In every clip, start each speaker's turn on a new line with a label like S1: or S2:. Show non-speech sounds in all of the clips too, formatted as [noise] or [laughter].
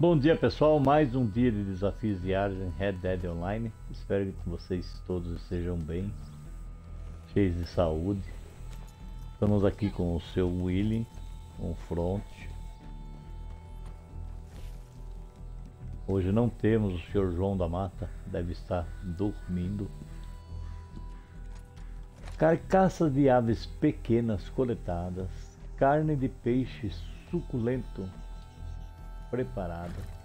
S1: Bom dia pessoal, mais um dia de desafios diários em Red Dead Online. Espero que vocês todos estejam bem, cheios de saúde. Estamos aqui com o seu Willy, um front. Hoje não temos o senhor João da Mata, deve estar dormindo. Carcaças de aves pequenas coletadas, carne de peixe suculento preparada.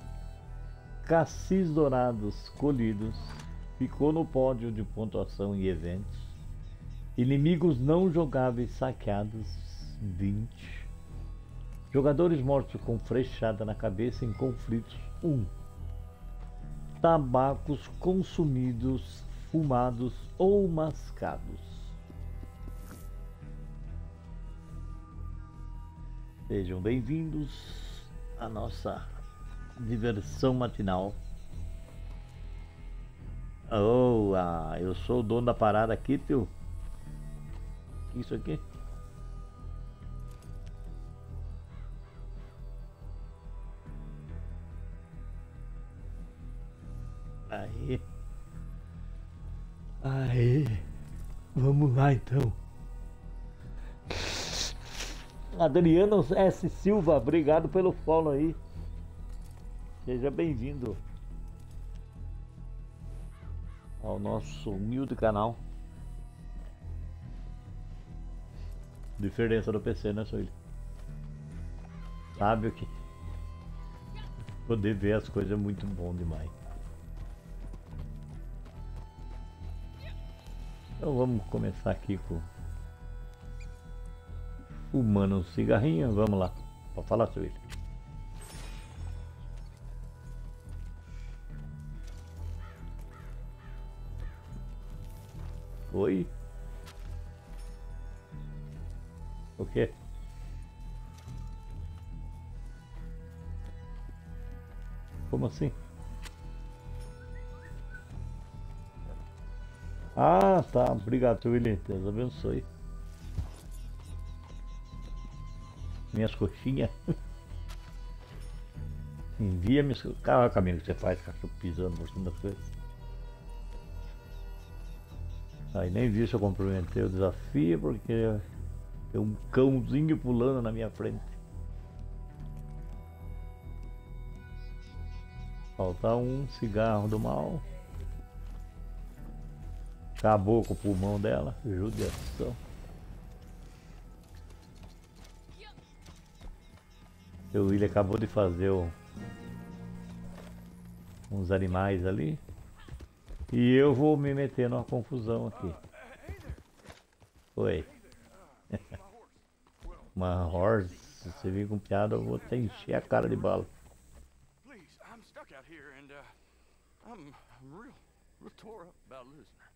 S1: Cassis dourados colhidos. Ficou no pódio de pontuação e eventos. Inimigos não jogáveis saqueados 20. Jogadores mortos com flechada na cabeça em conflitos 1. Tabacos consumidos, fumados ou mascados. Sejam bem-vindos a nossa diversão matinal. Oh, ah, eu sou o dono da parada aqui, tio. Isso aqui? Aí. Aí. Vamos lá então. Adriano S. Silva, obrigado pelo follow aí. Seja bem-vindo ao nosso humilde canal. Diferença do PC, né, ele? Sabe o que? Poder ver as coisas é muito bom demais. Então vamos começar aqui com fumando um cigarrinho. Vamos lá, pode falar, seu William. Oi? O quê? Como assim? Ah, tá. Obrigado, William. Deus abençoe. Minhas coxinhas. Envia-me. Qual é o caminho que você faz, cachorro pisando por cima das coisas? Aí nem vi se eu cumprimentei o desafio porque tem um cãozinho pulando na minha frente. Falta um cigarro do mal. Acabou com o pulmão dela. Judiação. O William acabou de fazer o, uns animais ali. E eu vou me meter numa confusão aqui. Oi. [laughs] Uma horse. Se você vir com piada, eu vou te encher a cara de bala. Uh, I'm real, real tore up about losing her.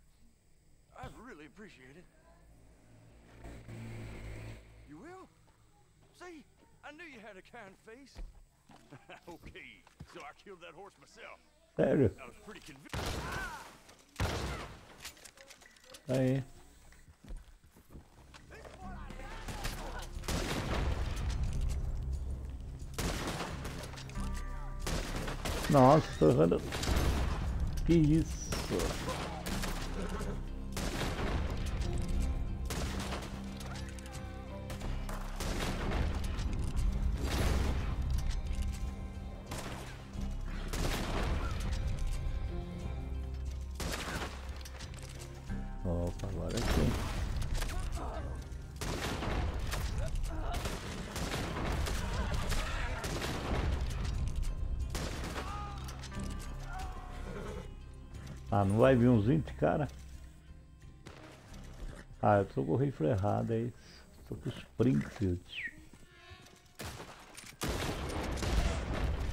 S1: I'd really appreciate it. You will? See? I knew you had a kind face. [laughs] okay, so I killed that horse myself. Sério? I was pretty convinced. Ah. Aí. Nossa, que isso? Vir uns 20 cara? Ah, eu tô com o rifle errado aí. Tô com o Springfield.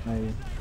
S1: Aí.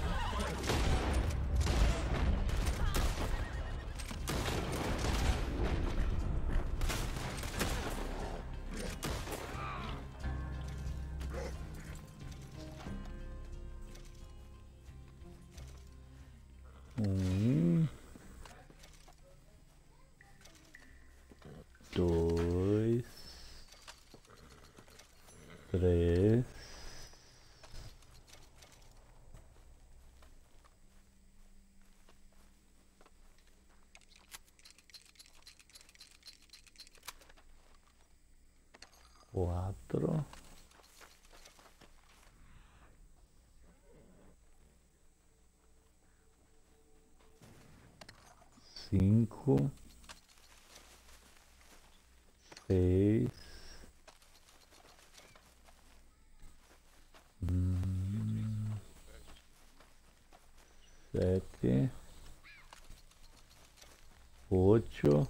S1: Oito.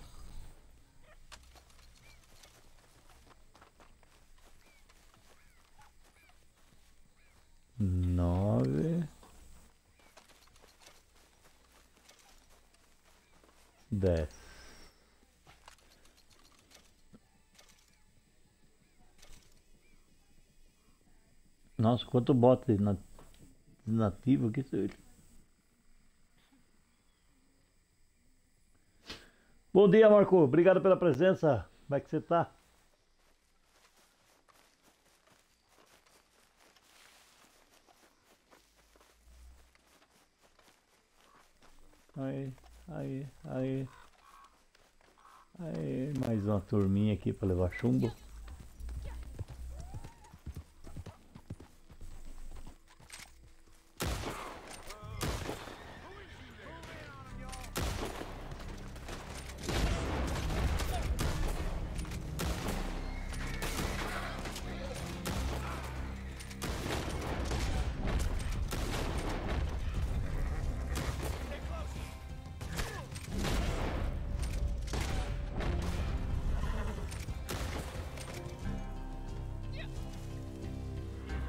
S1: nove, dez. Nossa, quanto bota na, nativo aqui, seu Bom dia, Marco. Obrigado pela presença. Como é que você tá? Aí, aí, aí. Aí, mais uma turminha aqui para levar chumbo.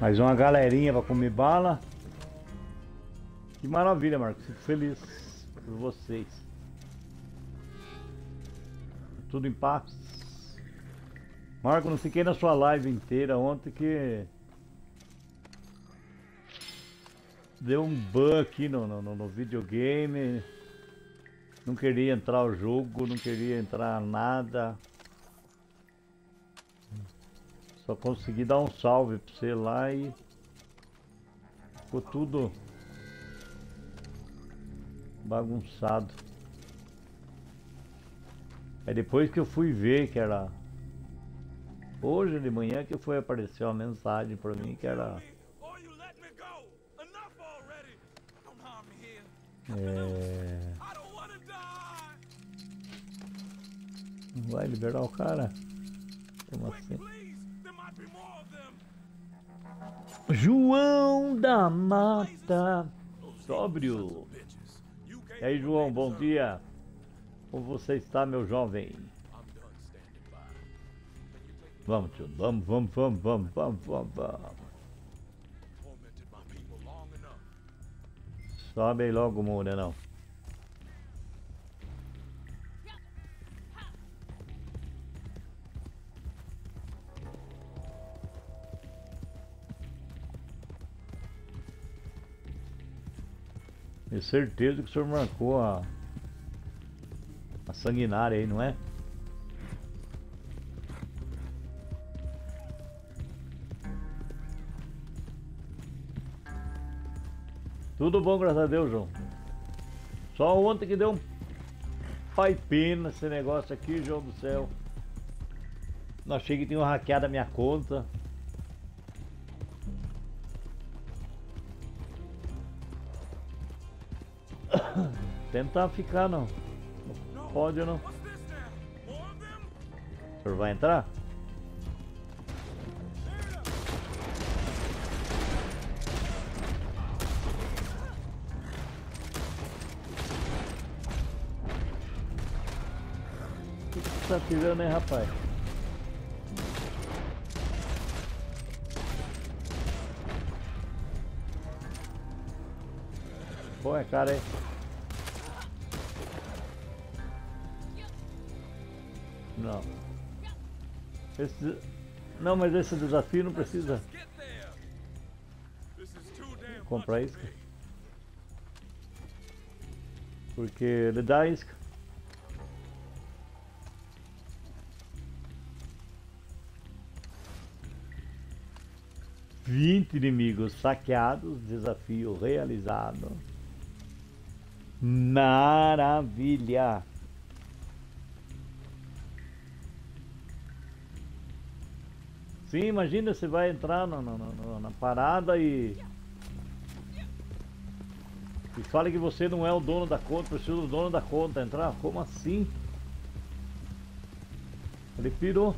S1: Mais uma galerinha para comer bala. Que maravilha, Marcos. Fico feliz por vocês. Tudo em paz. Marco, não fiquei na sua live inteira ontem que deu um ban aqui no, no, no videogame. Não queria entrar o jogo, não queria entrar nada. Só consegui dar um salve pra você lá e ficou tudo bagunçado. Aí depois que eu fui ver que era hoje de manhã que foi aparecer uma mensagem para mim que era é... Vai liberar o cara? Como assim? João da Mata Sóbrio. E aí, João, bom dia. Como você está, meu jovem? Vamos, tio. Vamos, vamos, vamos, vamos, vamos, vamos, vamos. Sobe aí logo, Morenão. Tenho certeza que o senhor marcou a, a sanguinária aí, não é? Tudo bom, graças a Deus, João. Só ontem que deu um pai pena esse negócio aqui, João do céu. Não achei que tinham hackeado a minha conta. Tentar ficar não. não pode não. O senhor vai entrar? O que tá tirando aí, rapaz? Pô, é cara. Não. Esse... Não, mas esse desafio não precisa comprar isca. Porque ele dá isca. Vinte inimigos saqueados, desafio realizado. Maravilha! Sim, imagina você vai entrar na, na, na, na parada e. E fala que você não é o dono da conta, precisa do dono da conta entrar. Como assim? Ele pirou.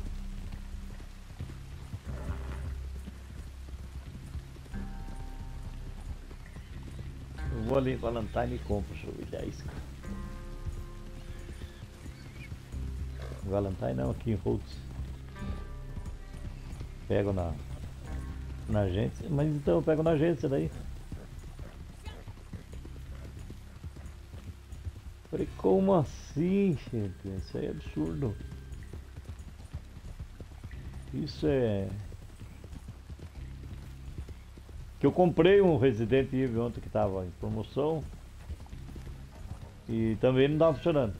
S1: Eu vou ali em Valentine e compro, deixa eu ver, 10. Valentine não, aqui em Holtz. Pego na, na agência, mas então eu pego na agência daí. Falei, como assim, gente? Isso aí é absurdo. Isso é. Que eu comprei um Resident Evil ontem que estava em promoção e também não estava funcionando.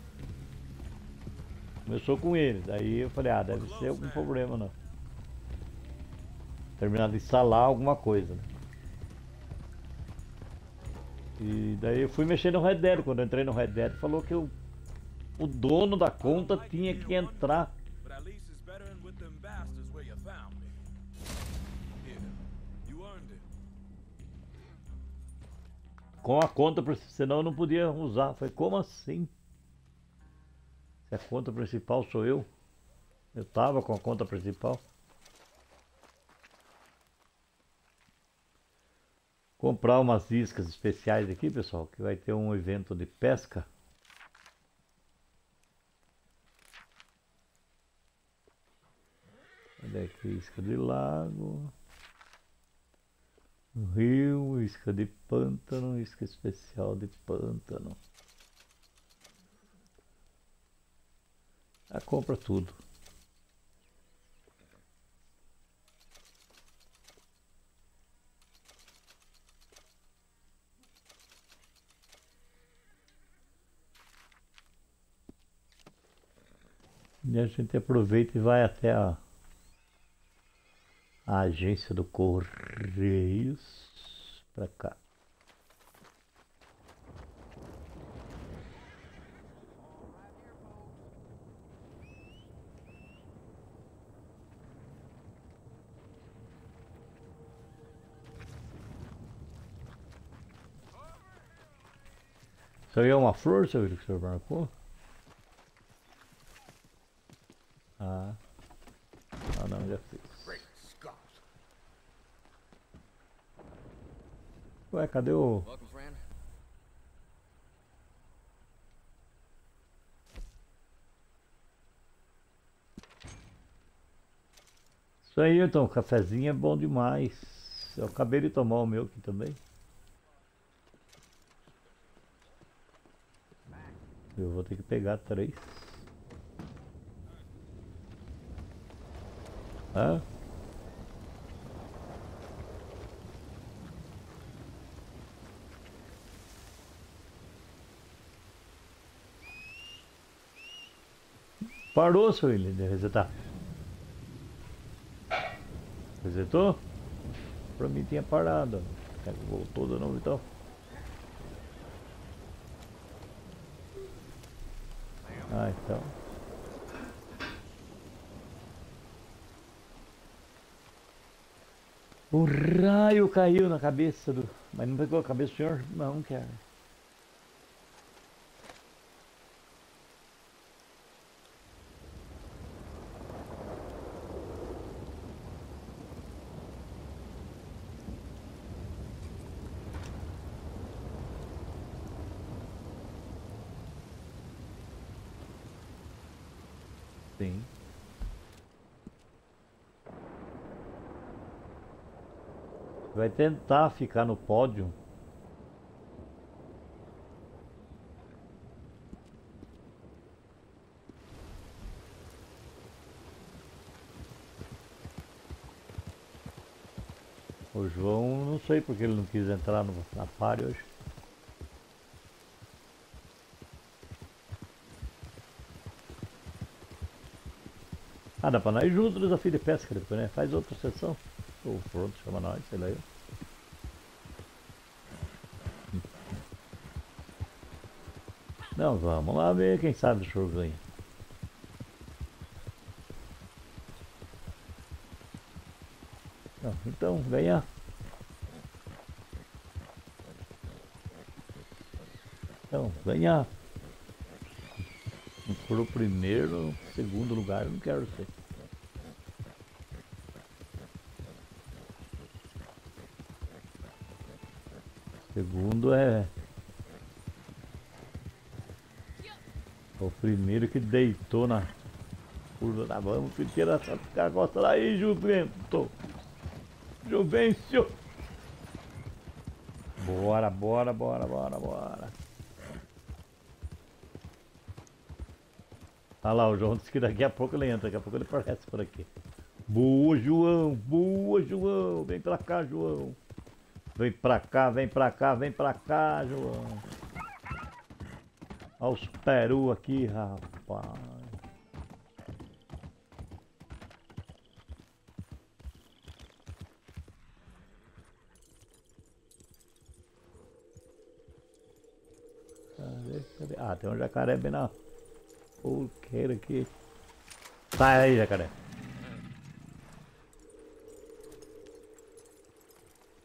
S1: Começou com ele, daí eu falei, ah, deve ser algum problema não. Terminar de instalar alguma coisa. Né? E daí eu fui mexer no Red Dead, quando eu entrei no Red Dead falou que eu, o dono da conta tinha que entrar. Com a conta, senão eu não podia usar. Falei, como assim? Se a conta principal sou eu. Eu tava com a conta principal. Comprar umas iscas especiais aqui, pessoal, que vai ter um evento de pesca. Olha aqui, isca de lago. Rio, isca de pântano, isca especial de pântano. A compra tudo. E a gente aproveita e vai até a, a agência do Correios para cá. Isso aí é uma flor, seu que o senhor marcou? Ah. Ah não, já fiz. Ué, cadê o... Isso aí, então, cafezinho é bom demais. Eu acabei de tomar o meu aqui também. Eu vou ter que pegar três. Hã? Parou, seu William, de resetar. Resetou? Pra mim tinha parado. Voltou de novo então. Ah, então. O raio caiu na cabeça do. Mas não pegou a cabeça do senhor? Não, cara. Sim. Vai tentar ficar no pódio. O João, não sei porque ele não quis entrar no, na pare hoje. Ah, dá pra nós ir junto no desafio de pesca depois, né? Faz outra sessão. Ou pronto, chama nós, sei lá eu. Não, vamos lá ver, quem sabe o senhor ganha. Não, então, ganhar. Então, ganhar. Se for o primeiro, segundo lugar, eu não quero ser. Segundo é o primeiro que deitou na curva da vamos tira essa carroça aí, Juvento. Juvencio. Bora, bora, bora, bora, bora. Olha lá, o João disse que daqui a pouco ele entra, daqui a pouco ele aparece por aqui. Boa, João, boa, João. Vem pra cá, João. Vem pra cá, vem pra cá, vem pra cá, João. Olha os peru aqui, rapaz. Ah, tem um jacaré bem na porqueira aqui. Sai aí, jacaré.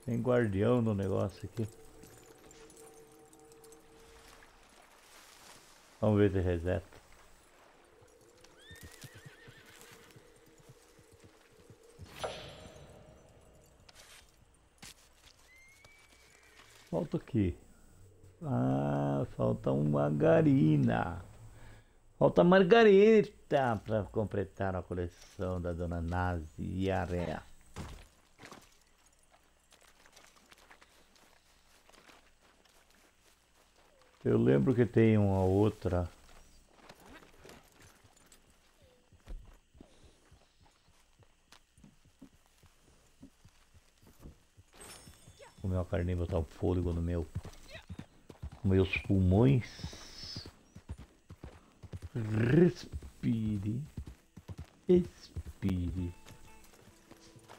S1: Tem guardião no negócio aqui. Vamos ver se reseta. Falta aqui. Ah, falta uma margarina. Falta margarita para completar a coleção da dona Nazi e Eu lembro que tem uma outra. Comer uma carne botar o fôlego no meu. Meus pulmões. Respire. Expire.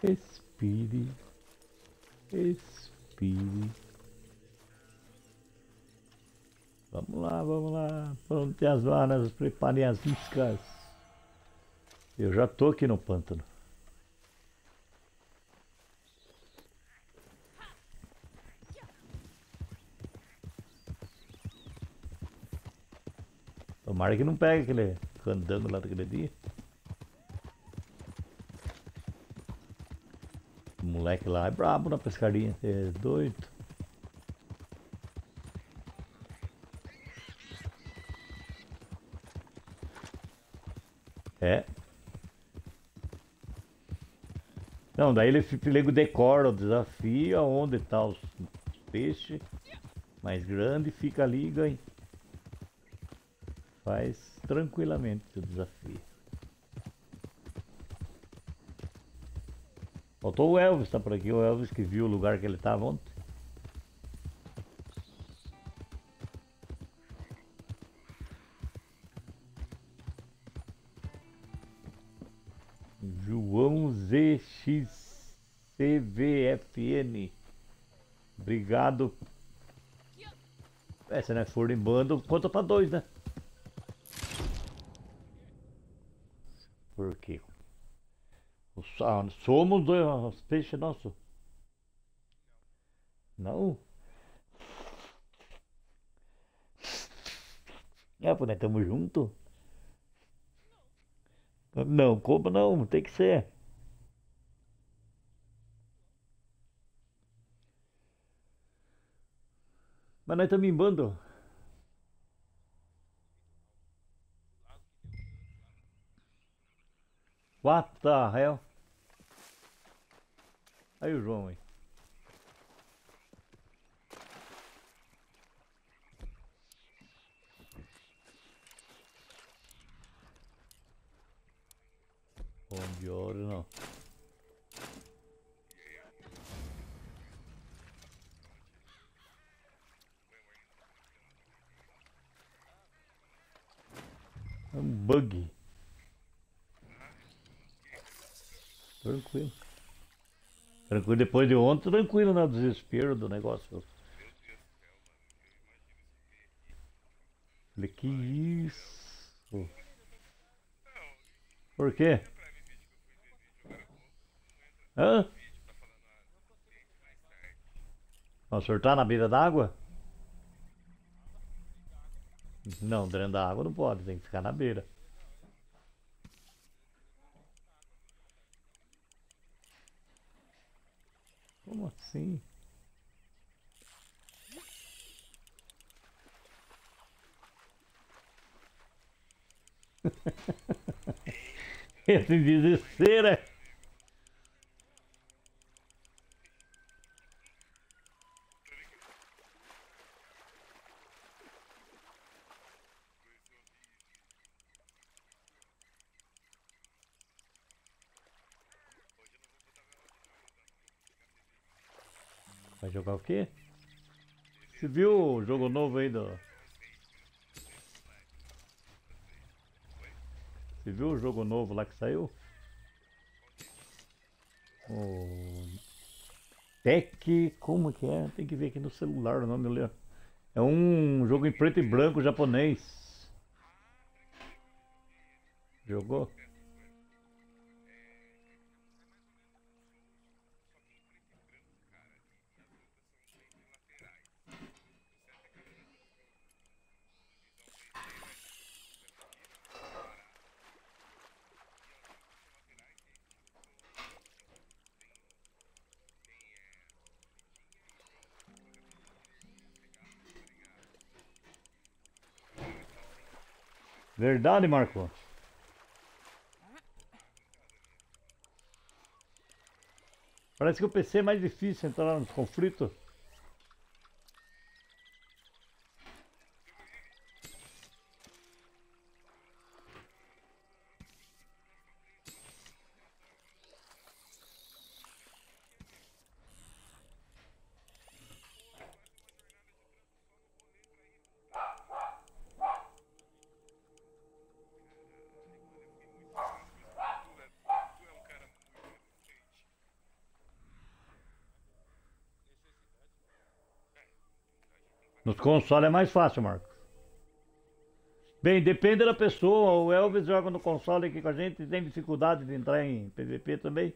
S1: Expire. Expire. Vamos lá, vamos lá. Pronto, as varas, preparem as iscas. Eu já tô aqui no pântano. Tomara que não pegue aquele candango lá daquele dia. O moleque lá é brabo na pescaria, é doido. Não, daí ele fica decora o desafio, aonde está os peixes mais grande, fica ali e ganha. Faz tranquilamente o desafio. Faltou o Elvis, tá por aqui, o Elvis que viu o lugar que ele estava ontem. Se não é for em bando, conta pra dois, né? Por quê? Ah, somos dois peixes nossos. Não? É, pô, nós estamos juntos? Não, como não? Tem que ser. Mas nós estamos em bando. What the hell? Aí o João aí. Bom ouro não. É um bug. Tranquilo. Tranquilo, depois de ontem, tranquilo, né? O desespero do negócio. Falei, que isso? Por quê? Hã? O senhor tá na beira d'água? Não, dentro da água não pode, tem que ficar na beira. Como assim? [laughs] Esse desespero é. Quê? Você viu o jogo novo aí do. Você viu o jogo novo lá que saiu? O. Tech. Como que é? Tem que ver aqui no celular o nome ali. É um jogo em preto e branco japonês. Jogou? Verdade, Marco? Parece que o PC é mais difícil entrar nos conflitos. Nos consoles é mais fácil, Marcos. Bem, depende da pessoa. O Elvis joga no console aqui com a gente tem dificuldade de entrar em PVP também.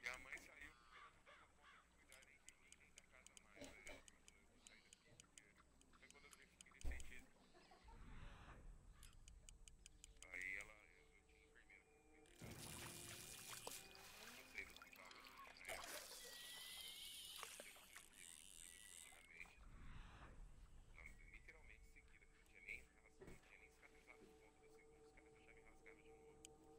S2: Minha mãe saiu porque ela não dava conta de cuidar nem de mim, nem da casa mais. Aí ela falou, eu vou sair daqui porque foi quando eu fiquei sentido. Aí ela, eu, eu tinha enfermeira pra me cuidar. Eu sei do hospital, eu tô na época. Literalmente seguida, que não tinha nem rasgo, não tinha nem cicatrizado os pontos da segunda, os caras já me rasgaram de novo.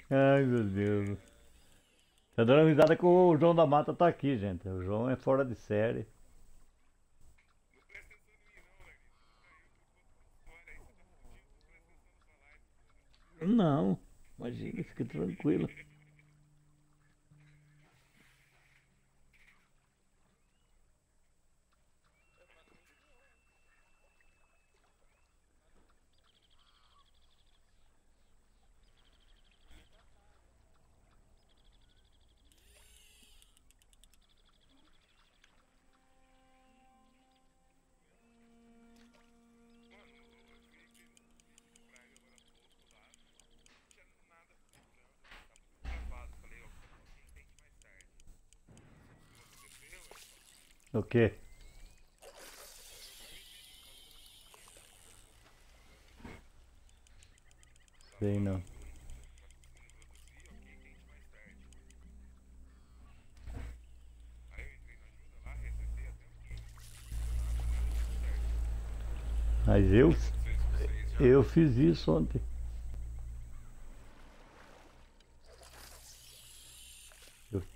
S1: Ai meu Deus. Tá dando risada que o João da Mata tá aqui, gente. O João é fora de série.
S2: Não presta atenção em mim não, Larry. Não tá aí, tu presta atenção na sua live.
S1: Não, imagina, fica tranquilo.
S2: Mano, eu fui aqui no pra ele agora há pouco lá. Não tinha nada funcionando. Tava tudo travado. Falei, ó, quem entende mais tarde. Isso aconteceu, é
S1: O quê? Sei não.
S2: produzir, ok, tente mais tarde. Aí eu entrei na ajuda lá, resetei até o 15. Nada, nada deu certo.
S1: Mas eu,
S2: Não sei
S1: eu fiz isso ontem.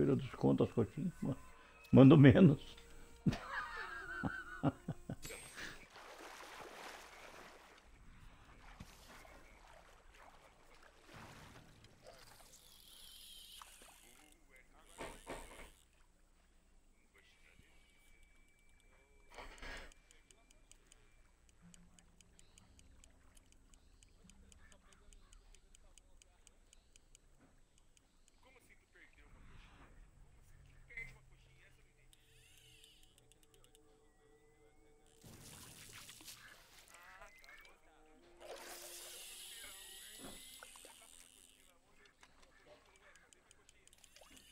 S1: eu desconto as coxinhas. ma- Mando menos. [laughs]
S2: Como assim tu perdeu uma coxinha? Como assim? Quem perde uma coxinha? Essa eu não entendi. Ah, tá.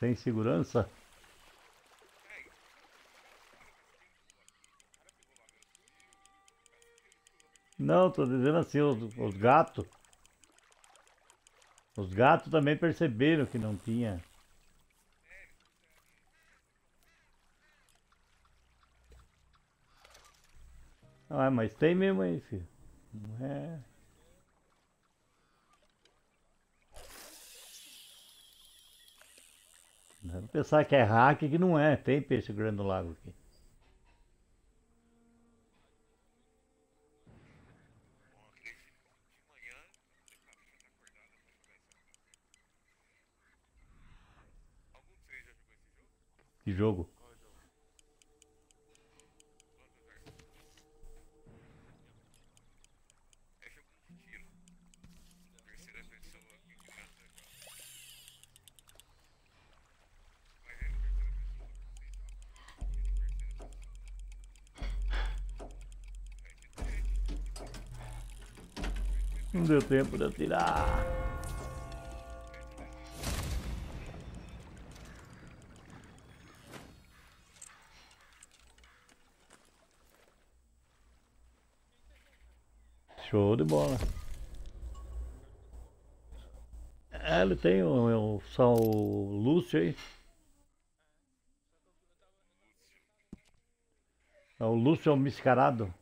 S1: lá
S2: meus
S1: Não, tô dizendo assim, os, os gatos. Os gatos também perceberam que não tinha. Ah, mas tem mesmo aí, filho. Não é. Não é pensar que é hack que não é. Tem peixe grande no lago aqui.
S2: Bom, aquele
S1: Não deu tempo de atirar. Show de bola. É, ele tem o, o São Lúcio aí. É o Lúcio é o mascarado.
S2: Peixe eu como qualquer um, mano.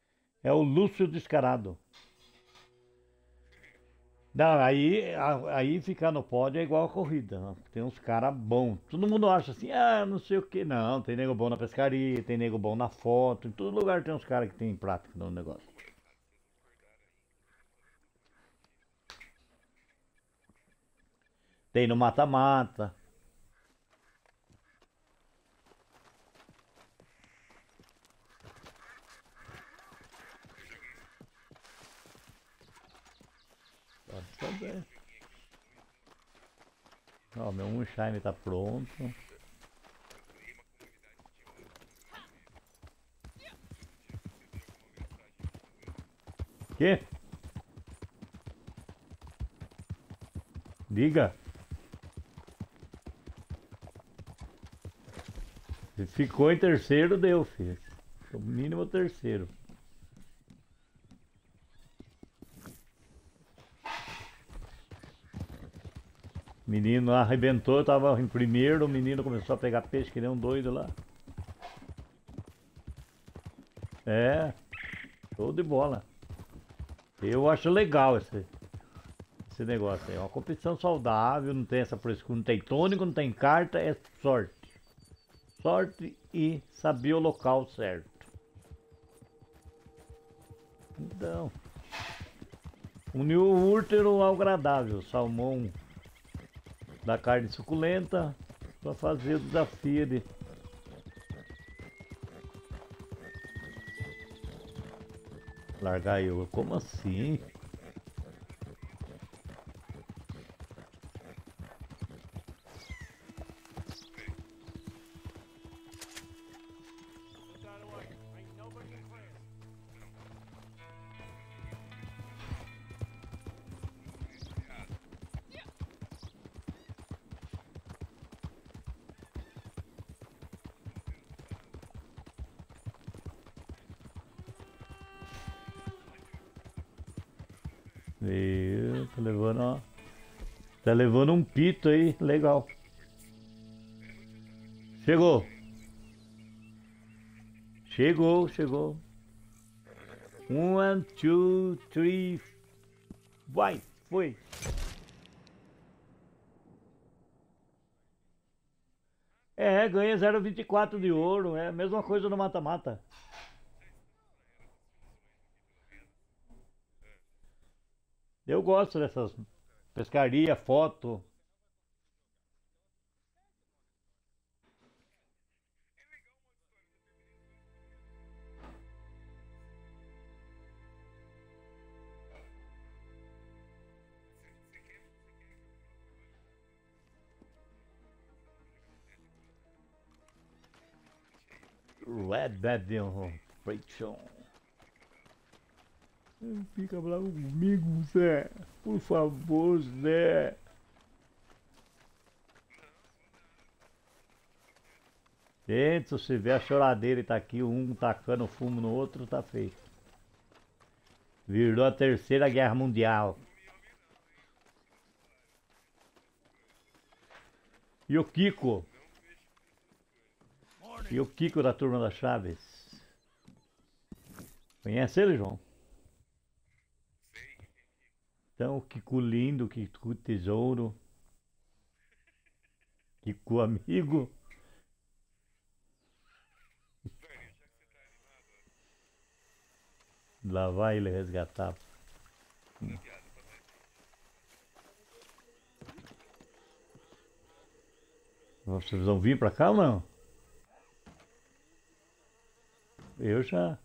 S2: São todos bons.
S1: É o Lúcio descarado. Não, aí, aí ficar no pódio é igual a corrida. né? Tem uns caras bons. Todo mundo acha assim, ah, não sei o que. Não, tem nego bom na pescaria, tem nego bom na foto. Em todo lugar tem uns caras que tem prática no negócio. Tem no mata-mata. Pode saber. Ó, meu moonshine tá pronto. Que? Diga. Se ficou em terceiro, deu, filho. O mínimo terceiro. Menino arrebentou, tava em primeiro, o menino começou a pegar peixe que nem um doido lá. É, show de bola. Eu acho legal esse, esse negócio aí. É uma competição saudável, não tem essa frescura, não tem tônico, não tem carta, é sorte. Sorte e saber o local certo. Então, uniu o útero ao agradável, salmão da carne suculenta para fazer o desafio de largar eu. Como assim? Tá levando um pito aí, legal. Chegou. Chegou, chegou. One, two, three. Vai, foi. É, ganha 0,24 de ouro. É a mesma coisa no mata-mata. Eu gosto dessas pescaria, foto. Red Dead Redemption. Fica bravo comigo, Zé. Por favor, Zé. Gente, se você ver a choradeira e tá aqui, um tacando fumo no outro, tá feio. Virou a terceira guerra mundial. E o Kiko? E o Kiko da turma da Chaves? Conhece ele, João? Então, Kiko lindo, Kiko tesouro, Kiko amigo. Lá vai ele resgatar. Vocês vão vir pra cá ou não? Eu já.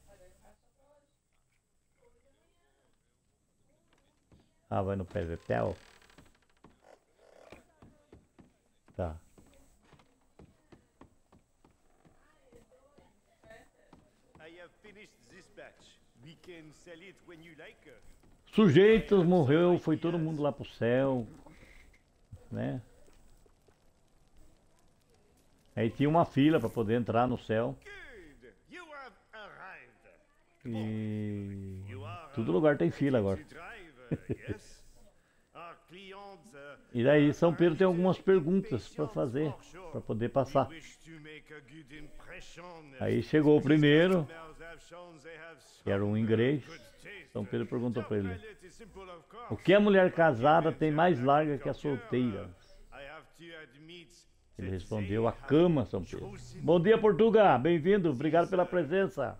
S1: Ah, vai no PVPL? Tá.
S3: I have finished this batch. We can sell it when you like.
S1: Sujeitos morreu, foi todo mundo lá pro céu, né? Aí tinha uma fila para poder entrar no céu e todo lugar tem fila agora. E daí São Pedro tem algumas perguntas para fazer, para poder passar. Aí chegou o primeiro, que era um inglês. São Pedro perguntou para ele. O que a mulher casada tem mais larga que a solteira? Ele respondeu: A cama, São Pedro. Bom dia, Portuga. Bem-vindo. Obrigado pela presença.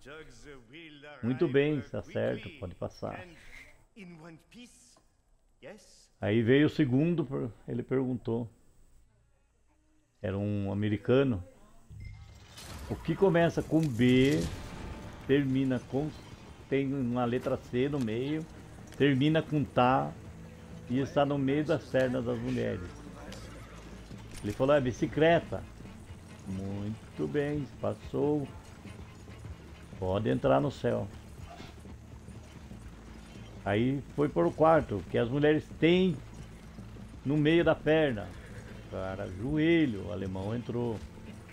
S1: Muito bem, está certo. Pode passar. Aí veio o segundo, ele perguntou. Era um americano. O que começa com B, termina com. tem uma letra C no meio, termina com tá e está no meio das pernas das mulheres. Ele falou: é bicicleta. Muito bem, passou. Pode entrar no céu. Aí foi para o quarto, que as mulheres têm no meio da perna. Cara, joelho, o alemão entrou.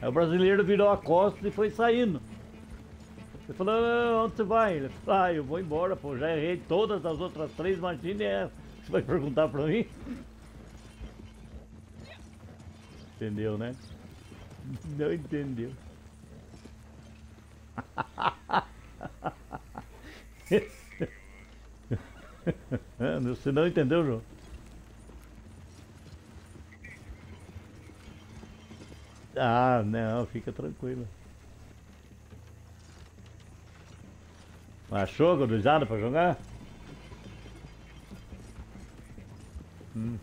S1: Aí o brasileiro virou a costa e foi saindo. Ele falou, "Ah, onde você vai? Ele falou, ah, eu vou embora, pô, já errei todas as outras três, imagine essa. Você vai [laughs] perguntar pra mim? Entendeu, né? Não entendeu. [laughs] Você não entendeu, João? Ah, não, fica tranquilo. Achou gurizada pra jogar? Hum.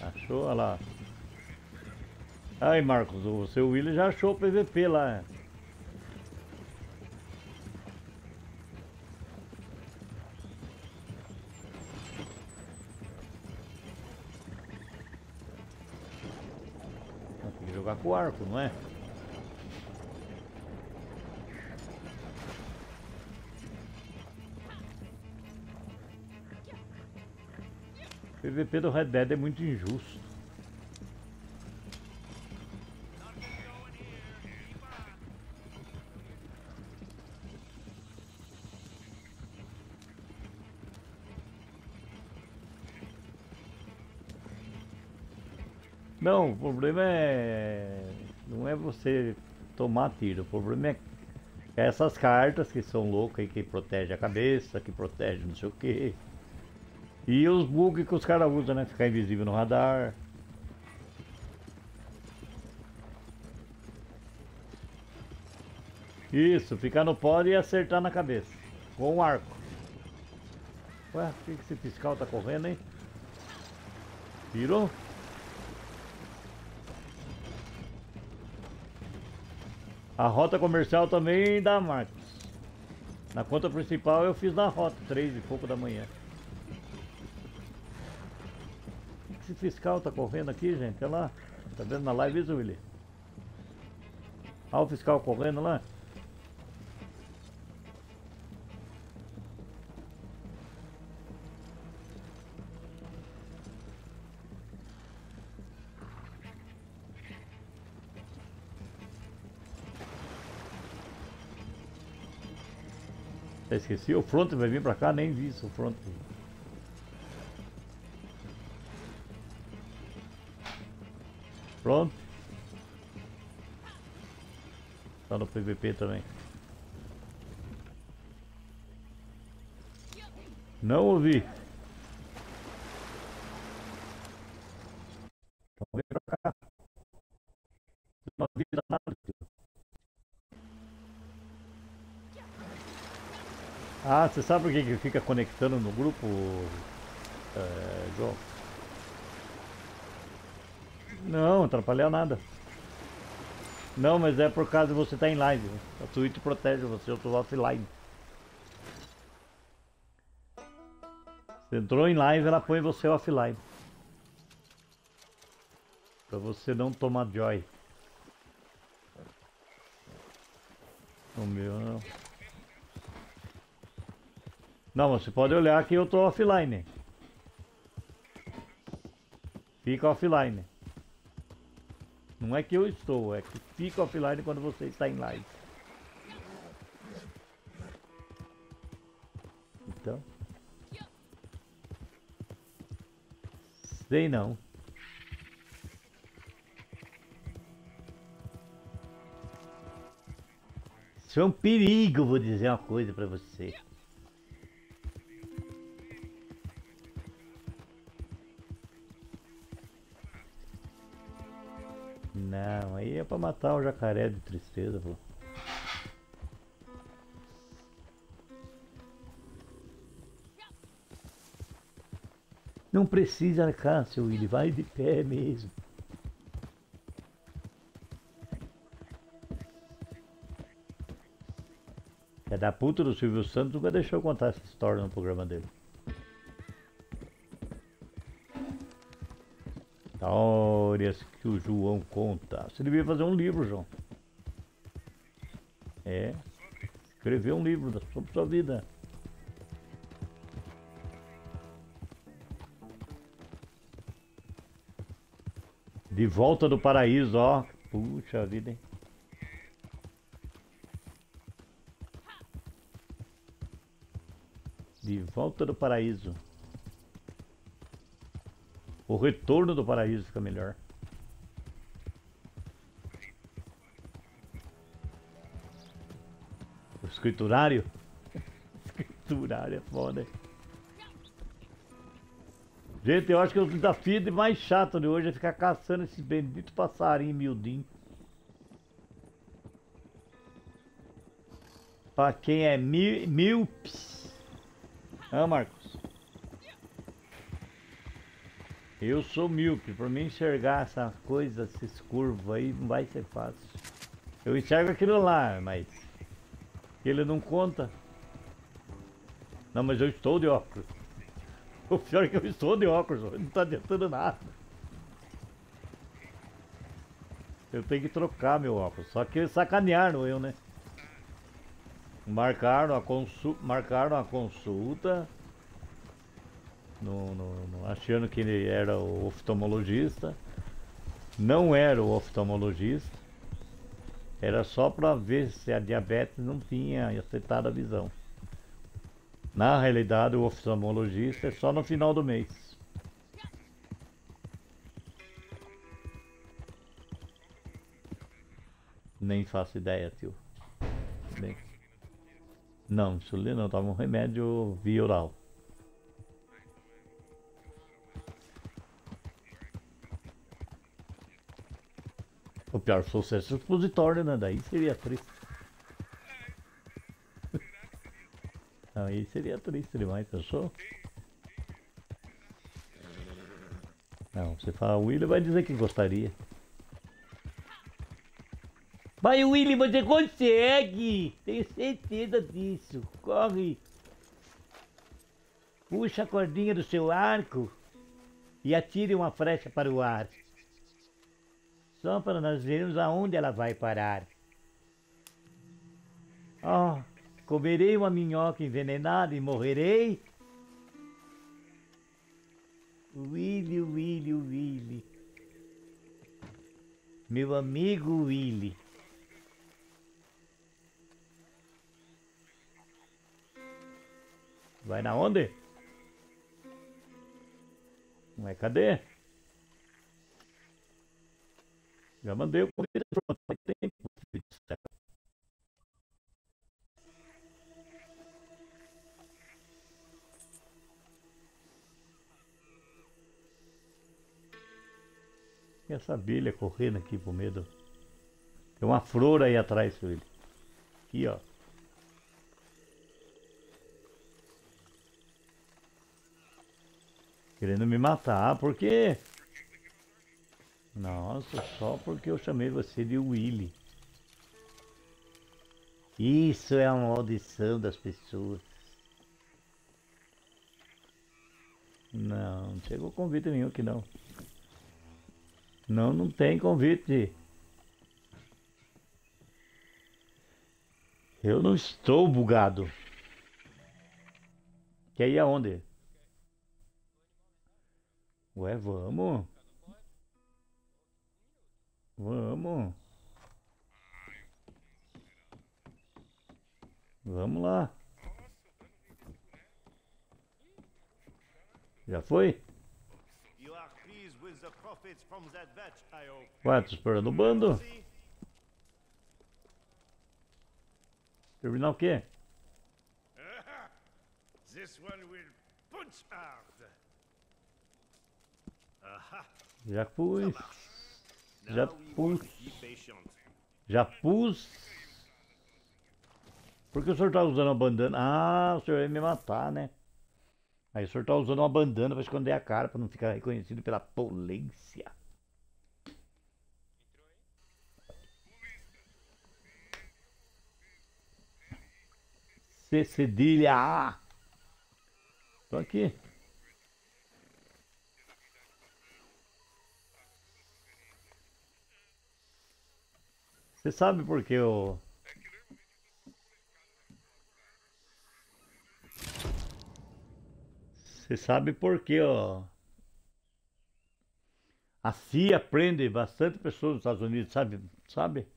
S1: Achou? Olha lá. Aí, Marcos, o seu William já achou o PVP lá. Tem que jogar com o arco, não é? PVP do Red Dead é muito injusto. Não, o problema é. Não é você tomar tiro. O problema é essas cartas que são loucas aí, que protege a cabeça, que protege não sei o que. E os bugs que os caras usam, né? Ficar invisível no radar. Isso, ficar no pódio e acertar na cabeça. Com o arco. Ué, por que esse fiscal tá correndo, hein? Virou? A rota comercial também dá Marcos. Na conta principal eu fiz na rota, três e pouco da manhã. Esse fiscal tá correndo aqui, gente, olha lá. Tá vendo na live isso? Olha o fiscal correndo lá. Esqueci, o front vai vir pra cá, nem vi isso, o front. Pronto. Tá no PVP também. Não ouvi. Você sabe por que que fica conectando no grupo, é, João? Não, atrapalhar nada. Não, mas é por causa de você estar em live. A Twitch protege você, eu tô offline. Você entrou em live, ela põe você offline. Pra você não tomar joy. O meu não. Não, você pode olhar que eu tô offline. Fica offline. Não é que eu estou, é que fica offline quando você está em live. Então. Sei não. Isso é um perigo, vou dizer uma coisa pra você. É pra matar o jacaré de tristeza, pô. Não precisa arcar, seu Willy, vai de pé mesmo. É da puta do Silvio Santos, nunca deixou eu contar essa história no programa dele. Que o João conta. Você devia fazer um livro, João. É. Escrever um livro sobre sua vida. De volta do paraíso, ó. Puxa vida, hein? De volta do paraíso. O retorno do paraíso fica melhor. Escriturário? Escriturário é foda. Gente, eu acho que o desafio de mais chato de hoje é ficar caçando esses benditos passarinhos miudinhos. Pra quem é mi míopes. Ah, Marcos. Eu sou míope, pra mim enxergar essa coisa, esses curvos aí, não vai ser fácil. Eu enxergo aquilo lá, mas ele não conta. Não, mas eu estou de óculos. [laughs] O pior é que eu estou de óculos, não tá adiantando nada. Eu tenho que trocar meu óculos. Só que sacanearam eu, né? Marcaram a, consu marcaram a consulta. No, no- no- achando que ele era o oftalmologista. Não era o oftalmologista. Era só para ver se a diabetes não tinha afetado a visão. Na realidade, o oftalmologista é só no final do mês. Nem faço ideia, tio. Bem- Não, insulina não, toma um remédio via oral. O pior sucesso é expositório, né? Daí seria triste. Aí seria triste demais, pensou? Não, você fala William vai dizer que gostaria. Vai William, você consegue! Tenho certeza disso. Corre! Puxa a cordinha do seu arco e atire uma flecha para o ar. Só para nós vermos aonde ela vai parar. Oh, comerei uma minhoca envenenada e morrerei? Willy, Willy, Willy. Meu amigo Willy. Vai na onde? Vai, cadê? Já mandei o convite faz tempo. E essa abelha correndo aqui por medo. Tem uma flor aí atrás, filho. Aqui, ó. Querendo me matar, por quê? Nossa, só porque eu chamei você de Willy. Isso é uma maldição das pessoas. Não, não chegou convite nenhum aqui não. Não, não tem convite. Eu não estou bugado. Quer ir aonde? Ué, vamos. Vamos. Vamos lá. Já foi? Tô esperando o bando. Terminar o quê? Já pus. Já pus. Já pus. Por que o senhor tá usando a bandana? Ah, o senhor ia me matar, né? Aí o senhor tá usando uma bandana pra esconder a cara, pra não ficar reconhecido pela polícia. C cedilha. Tô aqui. Você sabe por que eu. Você sabe por que, ó. A CIA prende bastante pessoas nos Estados Unidos, sabe? Sabe?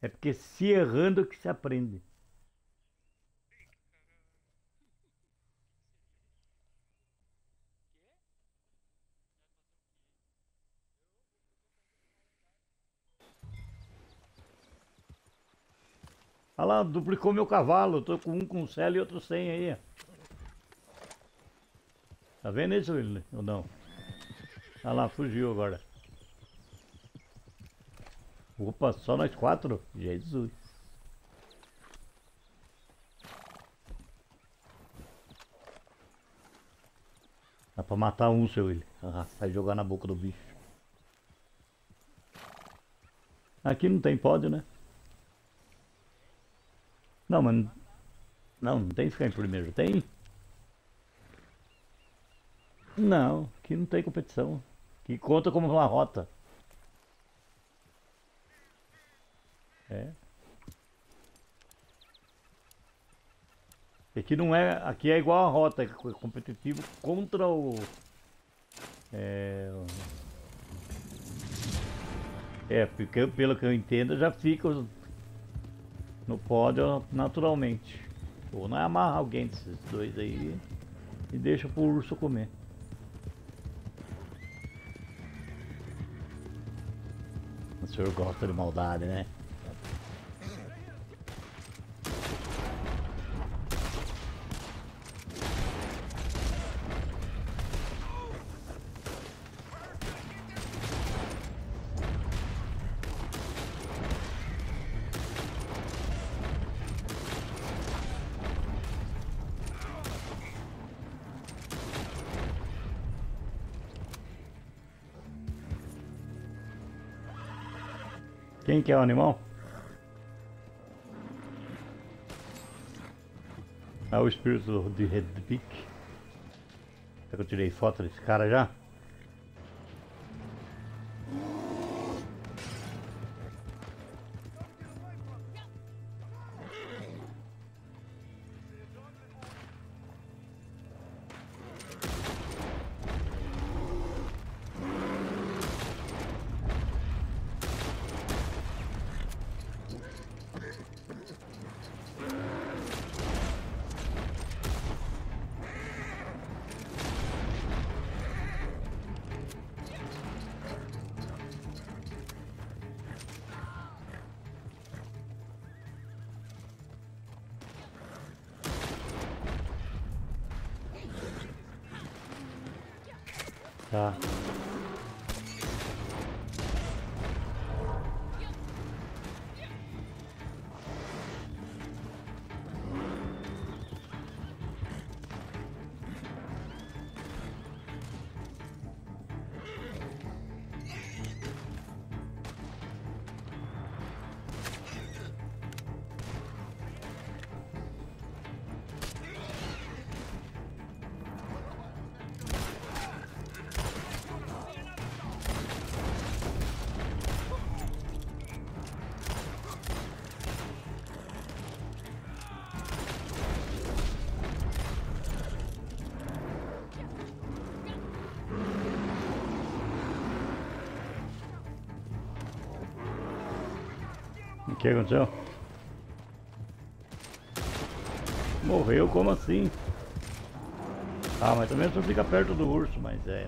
S1: É porque se errando que se aprende. Olha lá, duplicou meu cavalo. Eu tô com um com cela e outro sem aí. Tá vendo isso, Willi? Ou não? Olha lá, fugiu agora. Opa, só nós quatro? Jesus. Dá pra matar um, seu Willi. Ah, sai jogar na boca do bicho. Aqui não tem pódio, né? Não, mas. Não, não tem que ficar em primeiro. Tem? Não, aqui não tem competição. Que conta como uma rota. É. Aqui não é. Aqui é igual a rota, é competitivo contra o. É. É, porque pelo que eu entendo já fica no pódio naturalmente. Ou não é amarrar alguém desses dois aí e deixa pro urso comer. O senhor gosta de maldade, né? Que é o animal? Ah, o espírito de Redpick. Será que eu tirei foto desse cara já? Tá. que aconteceu? Morreu? Como assim? Ah, mas também só fica perto do urso, mas é...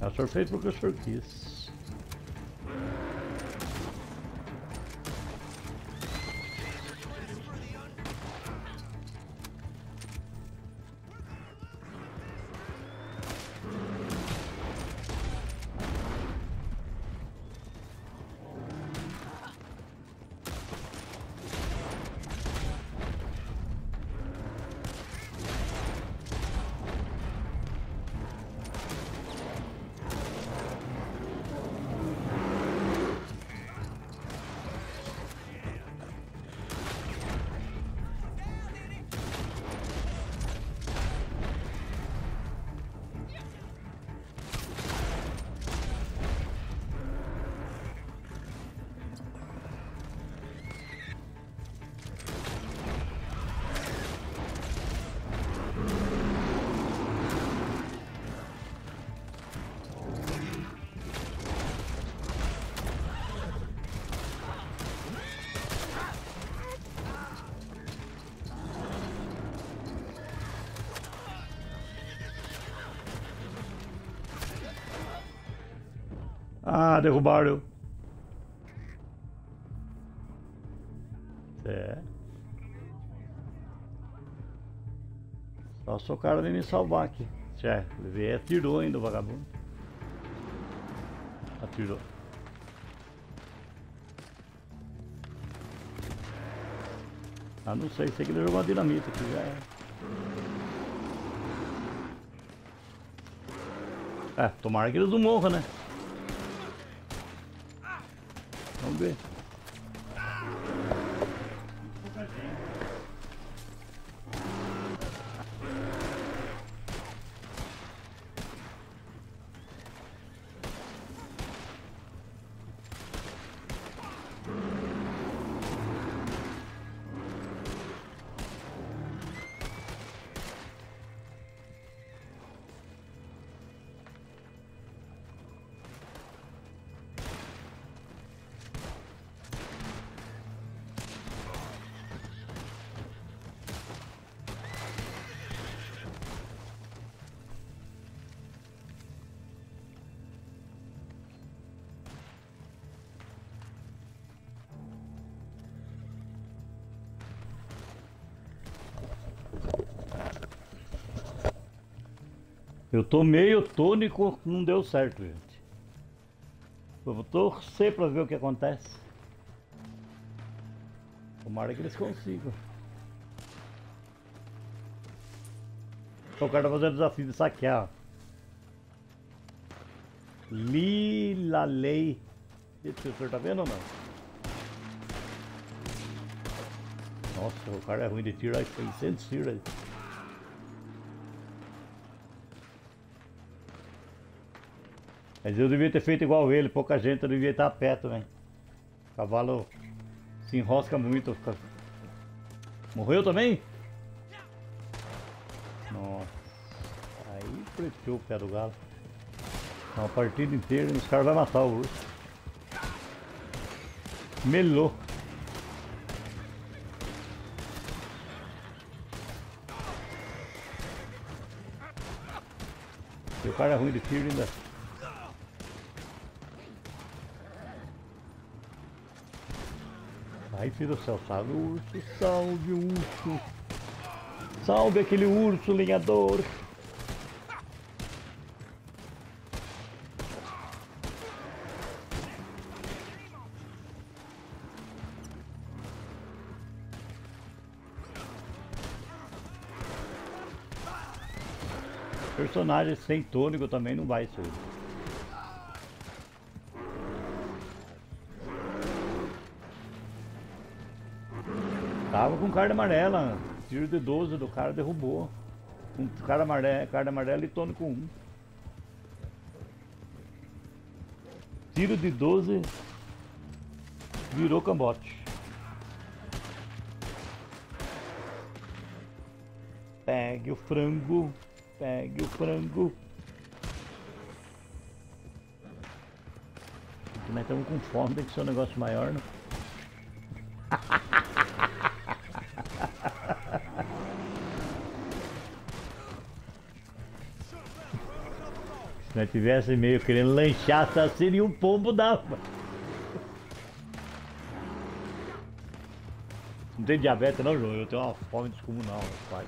S1: Ah, o senhor fez porque o senhor quis. Derrubaram. É. Só o cara vem me salvar aqui. Já, ele atirou ainda o vagabundo. Atirou. Ah, não sei, sei que ele jogou uma dinamite aqui já é. É, tomara que eles não morram, né? Vamos Eu tô meio tônico, não deu certo, gente. Eu vou torcer pra ver o que acontece. Tomara que eles consigam. Então, o cara tá fazendo o desafio de saquear. Lila Lei. O senhor tá vendo ou não? Nossa, o cara é ruim de tiro, aí 600 tiros Mas eu devia ter feito igual ele, pouca gente, eu devia estar perto, né? O cavalo se enrosca muito. Morreu também? Nossa. Aí pretou o pé do galo. Uma partida inteira os caras vão matar o urso. Melou. E o cara é ruim de tiro ainda. Ai, filho do céu, salve o urso, salve o urso. Salve aquele urso lenhador. Personagem sem tônico também não vai ser. Tava com carne amarela. Tiro de 12 do cara derrubou. Um cara amarelo, carne amarela e tônico 1. Tiro de 12 virou cambote. Pegue o frango. Pegue o frango. Nós estamos com fome, tem que ser um negócio maior, né? [laughs] Nós tivesse meio querendo lanchar e um pombo dava. Não tem diabetes não, João. Eu tenho uma fome descomunal, pai.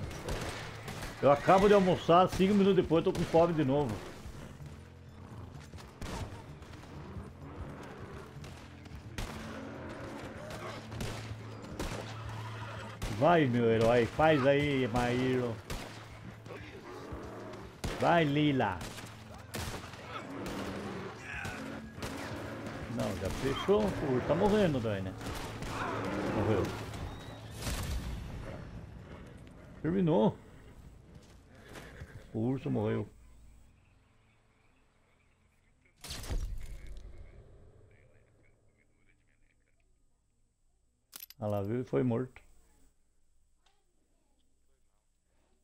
S1: Eu acabo de almoçar, cinco minutos depois eu tô com fome de novo. Vai, meu herói, faz aí, Maíro. Vai, Lila. Já fechou. Pô, tá morrendo daí, né? Morreu. Terminou. O urso morreu. Olha lá, viu? E foi morto.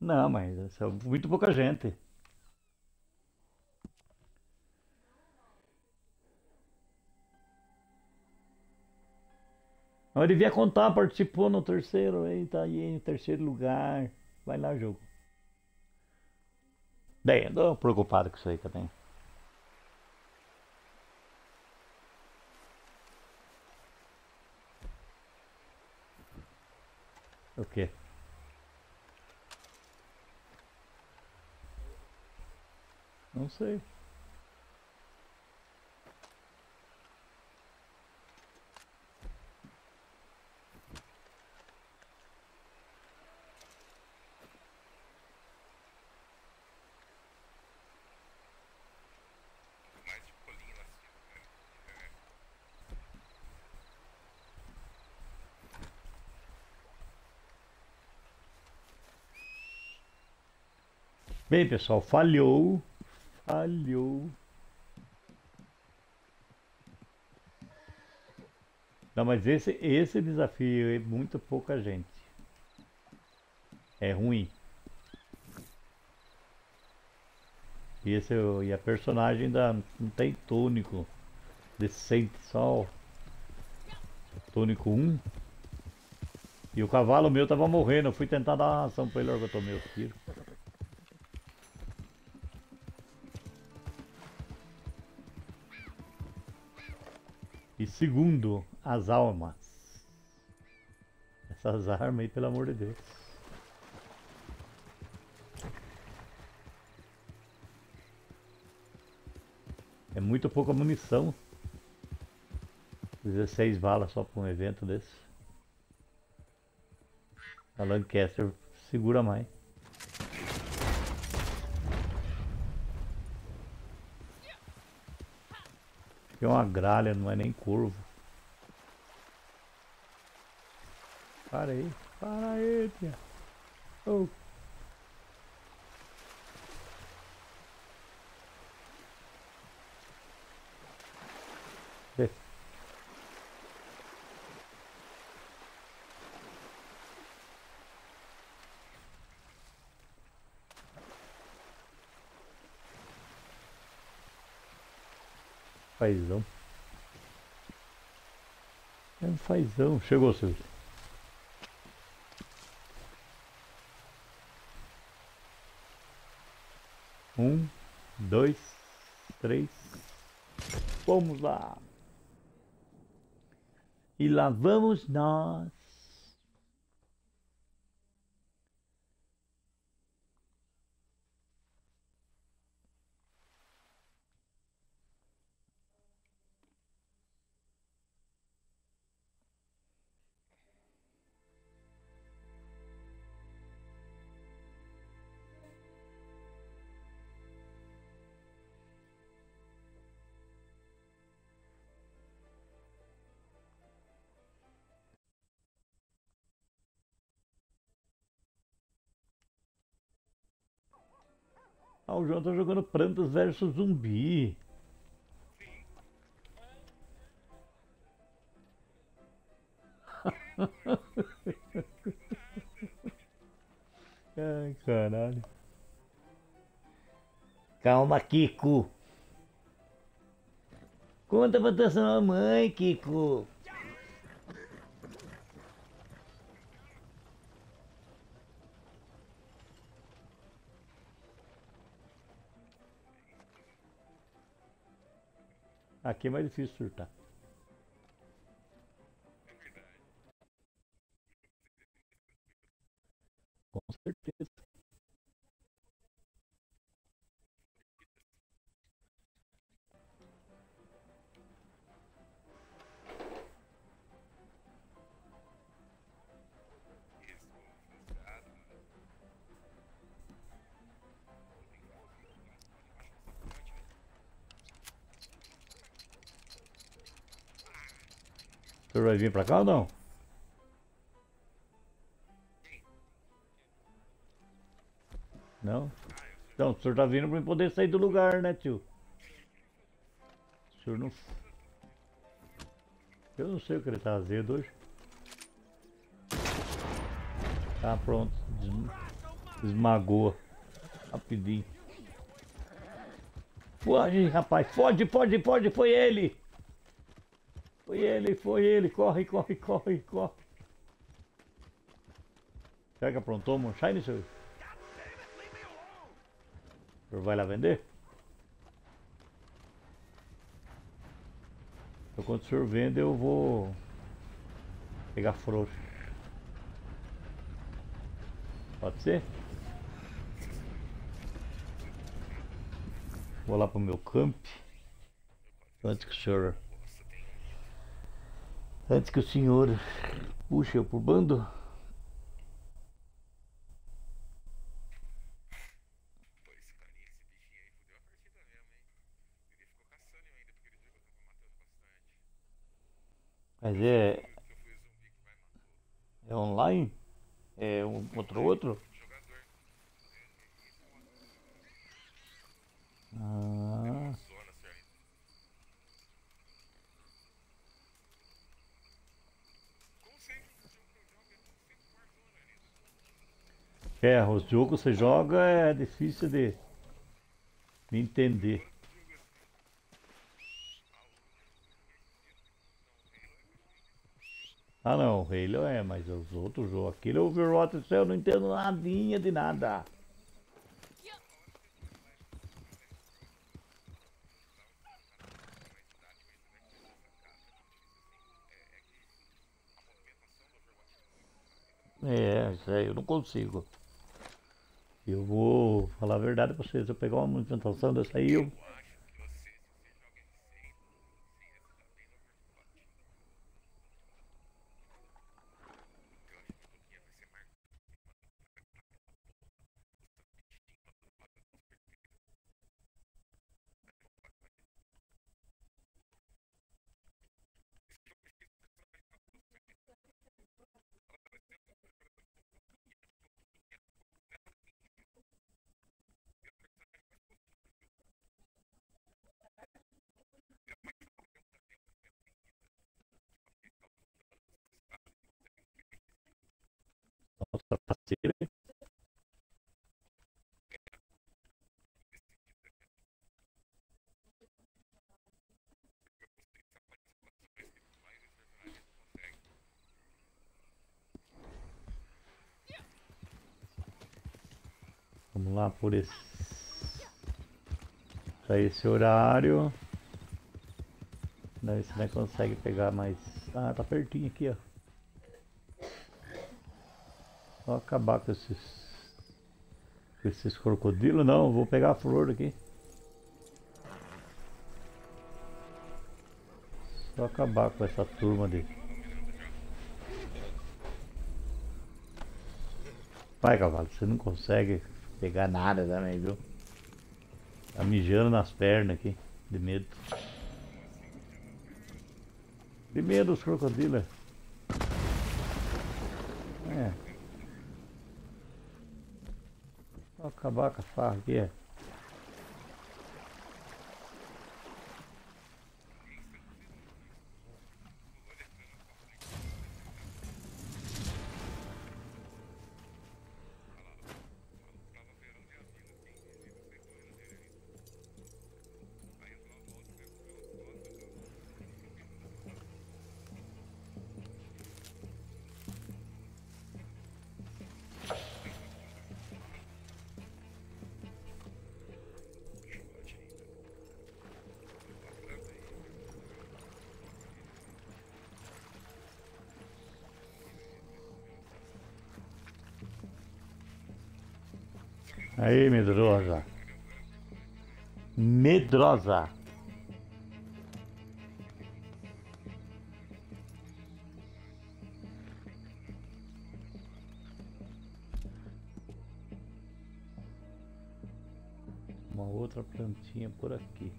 S1: Não, mas é muito pouca gente. Ele devia contar, participou no terceiro, aí tá aí em terceiro lugar. Vai lá, jogo. Bem, eu tô preocupado com isso aí também. O quê? Não sei. Bem, pessoal, falhou. Falhou. Não, mas esse, esse desafio é muito pouca gente. É ruim. E, esse, o- e a personagem ainda não tem tônico decente, só o tônico 1. E o cavalo meu tava morrendo, eu fui tentar dar uma ração pra ele, que eu tomei os tiros. Segundo, as almas. Essas armas aí, pelo amor de Deus. É muito pouca munição. 16 balas só para um evento desse. A Lancaster segura mais. É uma gralha, não é nem corvo. Para aí, para aí, tia. Oh. Fazão. É um fazão. Chegou, Silvio. Um, dois, três. Vamos lá. E lá vamos nós. Ah, o João tá jogando Plantas versus Zumbi. [laughs] Ai, caralho. Calma, Kiko. Conta pra tua mamãe, Kiko. Aqui é mais difícil surtar. Com certeza. Senhor vai vir pra cá ou não? Não? Então, o senhor tá vindo pra poder sair do lugar, né, tio? O senhor não. Eu não sei o que ele tá azedo hoje. Tá pronto. Esmagou. Rapidinho. Foge, rapaz. Foge, foge, foge. Foi ele. Foi ele, foi ele. Corre, corre, corre, corre. Será que aprontou, Moonshine? O senhor vai lá vender? Então, quando o senhor vende, eu vou pegar flor. Pode ser? Vou lá pro meu camp. Antes que o senhor. Antes que o senhor puxe eu pro bando.
S2: Pô, esse carinha, esse bichinho aí fudeu a partida mesmo, hein? Ele ficou caçando eu ainda, porque ele viu que eu tava matando bastante.
S1: Mas é,
S2: Eu que eu fui o zumbi que mais matou.
S1: é online? É um contra o outro?
S2: Jogador.
S1: Ah,
S2: Zona, senhor. Como sempre, o jogo que eu jogo é sempre Warzone ainda.
S1: É, os jogos que você joga é difícil de, de entender. Ah não, o Halo é, mas os outros jogos, aquele Overwatch, eu não entendo nadinha de nada. É, isso aí eu não consigo. Eu vou falar a verdade pra vocês, eu pegar uma movimentação dessa aí, eu,
S2: Eu acho que você, se você joga R6, você ia se dar bem no Overclock. Eu acho que o Toquinha vai ser mais.
S1: Nossa parceira. Vamos lá por esse. Pra esse horário. Daí você não consegue pegar mais. Ah, tá pertinho aqui, ó. Só acabar com esses. Com esses crocodilos. Não, vou pegar a flor aqui. Só acabar com essa turma de. Vai, cavalo, você não consegue pegar nada também, viu? Tá mijando nas pernas aqui, de medo. De medo os crocodilos. É. Acabar com a farra aqui, Aí, medrosa. Medrosa. Uma outra plantinha por aqui.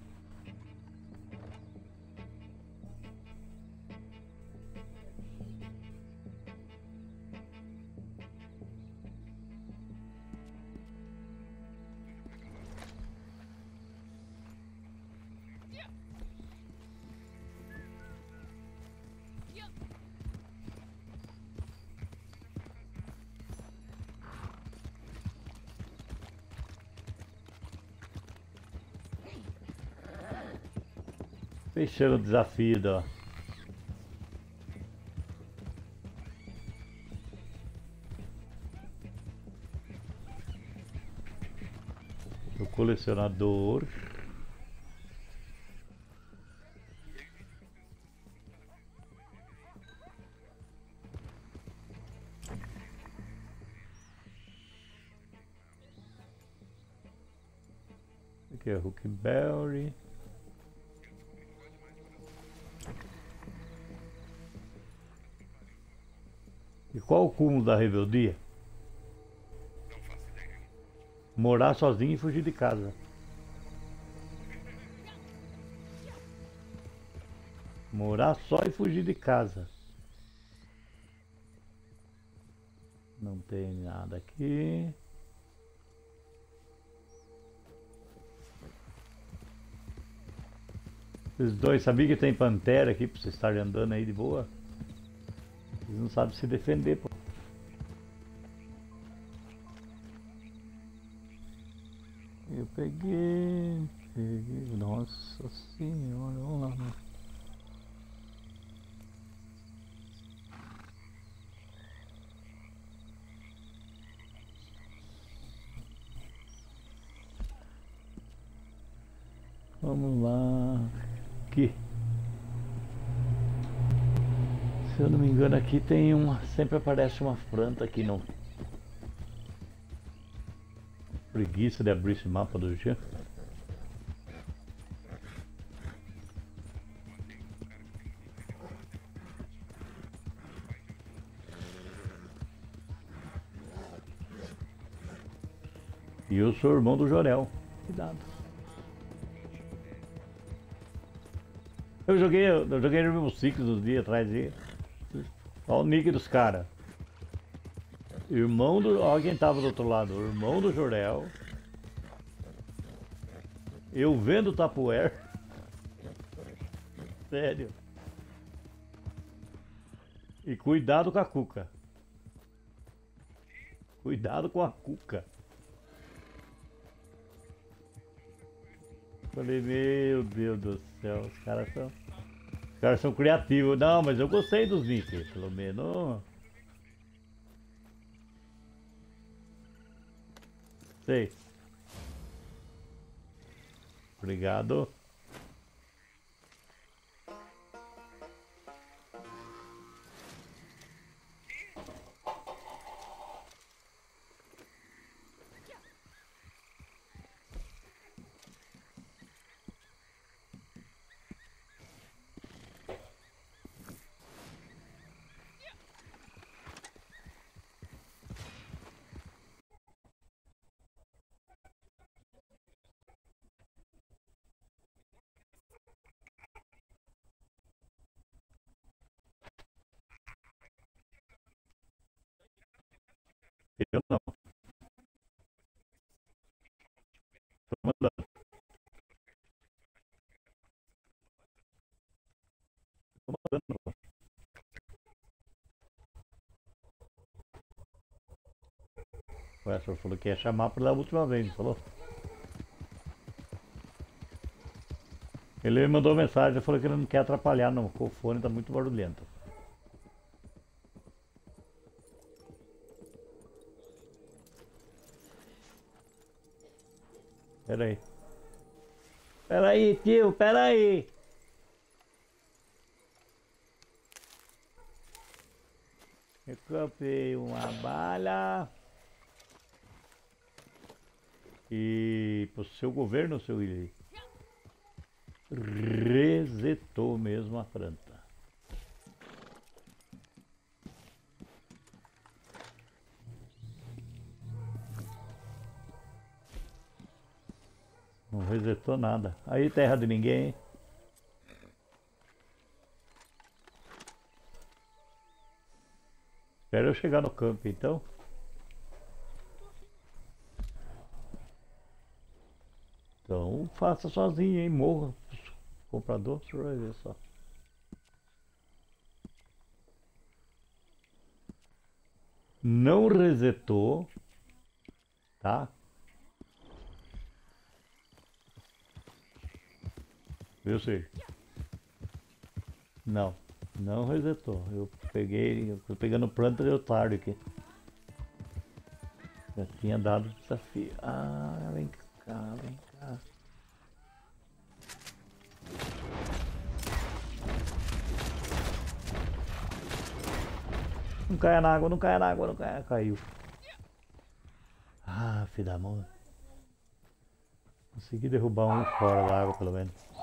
S1: Fechando o desafio da. Do colecionador. Aqui é Huckleberry. Cúmulo da rebeldia? Morar sozinho e fugir de casa. Morar só e fugir de casa. Não tem nada aqui. Os dois sabiam que tem pantera aqui pra vocês estarem andando aí de boa? Eles não sabem se defender, pô. Peguei, peguei, nossa senhora, vamos lá, né? Vamos lá, aqui. Se eu não me engano aqui tem uma, sempre aparece uma planta aqui não. Preguiça de abrir esse mapa do Jean. E eu sou irmão do Jorel. Cuidado. Eu joguei, eu joguei no meu ciclo dos dias atrás aí. Olha o nick dos caras. Irmão do. Olha quem tava do outro lado. Irmão do Jorel. Eu vendo Tapuer. [laughs] Sério. E cuidado com a cuca. Cuidado com a cuca. Falei, meu Deus do céu, os caras são. Os caras são criativos. Não, mas eu gostei dos nicks, pelo menos. Sei. Obrigado. Eu não. Tô mandando. Tô mandando. O Edson falou que ia chamar pela última vez, falou? Ele me mandou mensagem, falou que ele não quer atrapalhar não, o fone tá muito barulhento. Pera aí. Pera aí, tio, pera aí. Comprei uma bala. E pro seu governo, seu Willi. Resetou mesmo a planta. Não resetou nada. Aí terra de ninguém. hein? Espera eu chegar no campo então. Então faça sozinho, hein? Morra. Comprador, você vai ver só. Não resetou. Tá? Eu sei. Não, não resetou. Eu peguei, eu fui pegando planta deu tarde aqui. Já tinha dado desafio. Ah, vem cá, vem cá. Não caia na água, não caia na água, não caia. Caiu. Ah, filho da mão. Consegui derrubar um fora da água, pelo menos.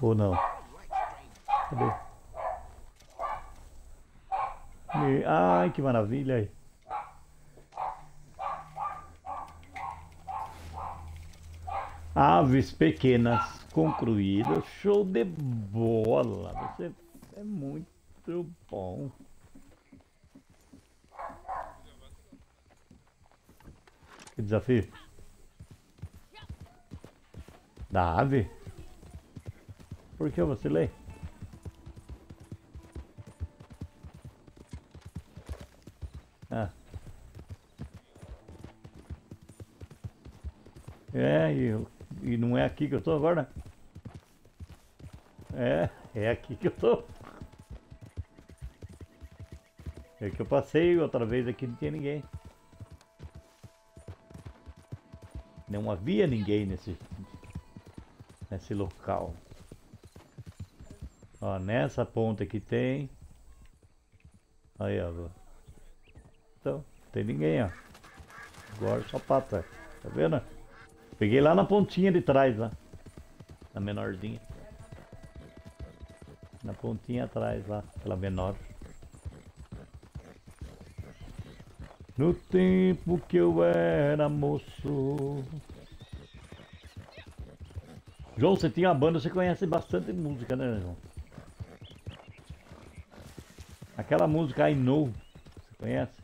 S1: Ou não? Cadê? Me- Ai, que maravilha aí. Aves pequenas concluídas. Show de bola. Você é muito bom. Que desafio? Da ave? Por que você lê? Ah. É, e, eu- e não é aqui que eu tô agora? É, é aqui que eu tô. É que eu passei outra vez aqui não tinha ninguém. Não havia ninguém nesse nesse local. Ó, nessa ponta aqui tem. Aí, ó. Então, não tem ninguém, ó. Agora só pata. Tá vendo? Peguei lá na pontinha de trás, lá. Na menorzinha. Na pontinha atrás lá, aquela menor. No tempo que eu era moço. João, você tinha uma banda, você conhece bastante música, né, João? Aquela música I Know, você conhece?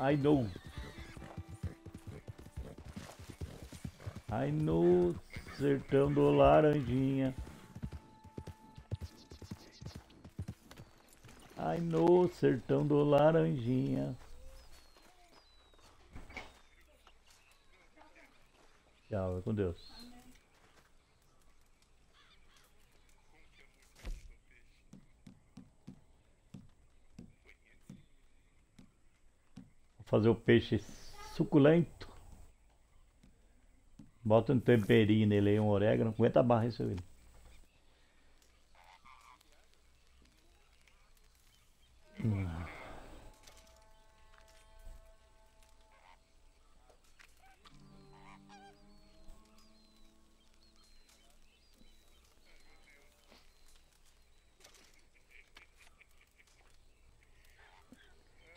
S1: I know. I know, sertão do Laranjinha. I know, sertão do Laranjinha. Tchau, vai com Deus. Fazer o peixe suculento. Bota um temperinho nele aí, um orégano. Aguenta a barra isso aí.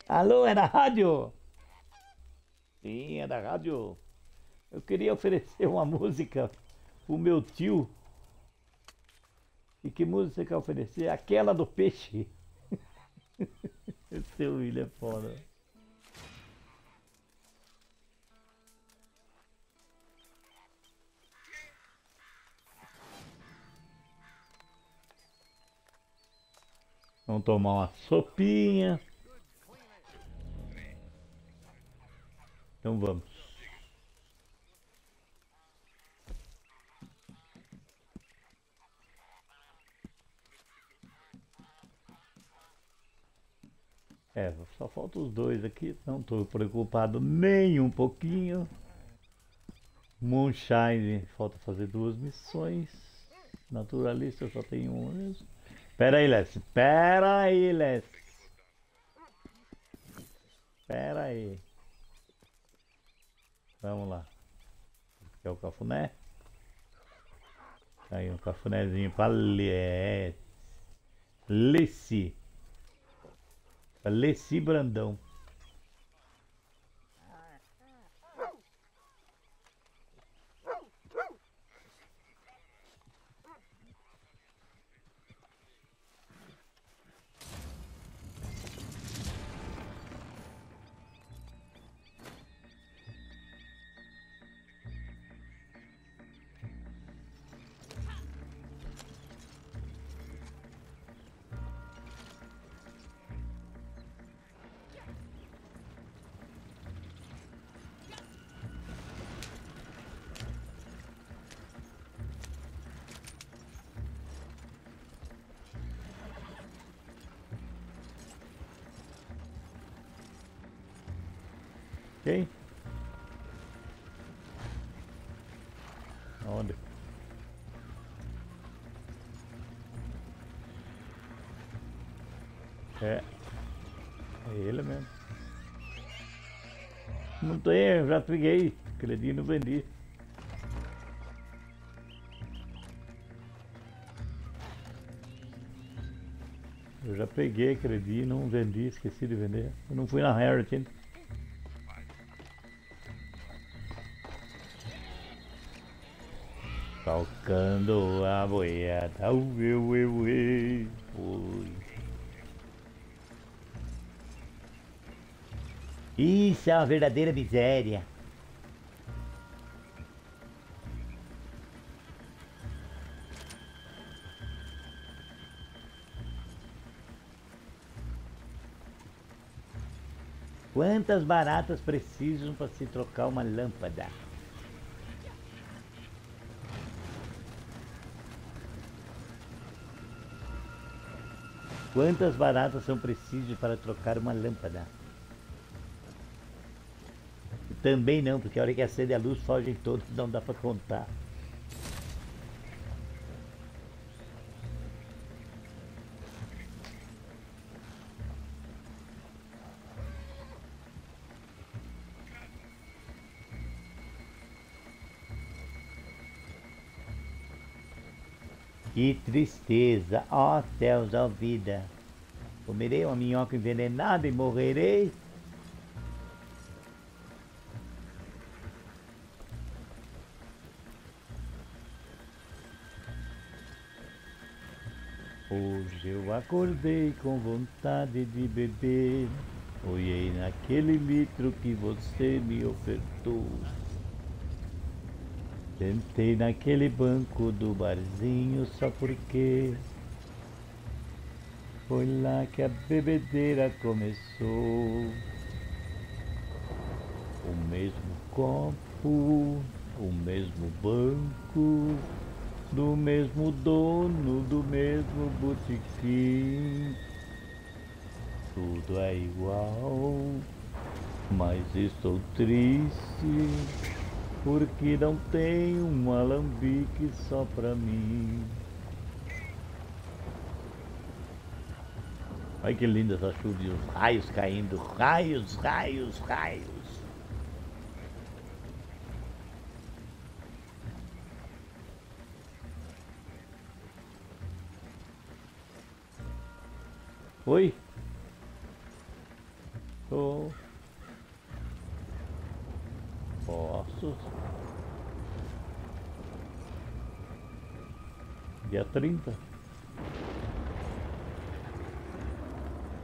S1: Alô, é da rádio? É da rádio. Eu queria oferecer uma música pro meu tio. E que música quer oferecer? Aquela do peixe. [laughs] Seu William é foda. Vamos tomar uma sopinha. Então vamos. É, só falta os dois aqui, não estou preocupado nem um pouquinho. Moonshine, falta fazer duas missões. Naturalista só tem um mesmo. Pera aí, Lessie. Pera aí, Lessie. Pera aí. Vamos lá. Quer o cafuné? Aí um cafunézinho pra Le... Leci. Pra Leci Brandão. Peguei. Acredito não vendi. Eu já peguei, acredito, não vendi, esqueci de vender. Eu não fui na Harriet ainda. Tocando a boiada, ue, ue, ue, Isso é uma verdadeira miséria. Quantas baratas precisam para se trocar uma lâmpada? Quantas baratas são precisas para trocar uma lâmpada? Também não, porque a hora que acende a luz fogem todos, não dá para contar. Que tristeza, ó céus, ó vida. Comerei uma minhoca envenenada e morrerei. Acordei com vontade de beber. Olhei naquele litro que você me ofertou. Sentei naquele banco do barzinho só porque foi lá que a bebedeira começou. O mesmo copo, o mesmo banco, do mesmo dono, do mesmo botequim. Tudo é igual, mas estou triste porque não tem um alambique só pra mim. Olha que linda essa chuva e os raios caindo, raios, raios, raios. Oi? Tô. Posso. Dia trinta.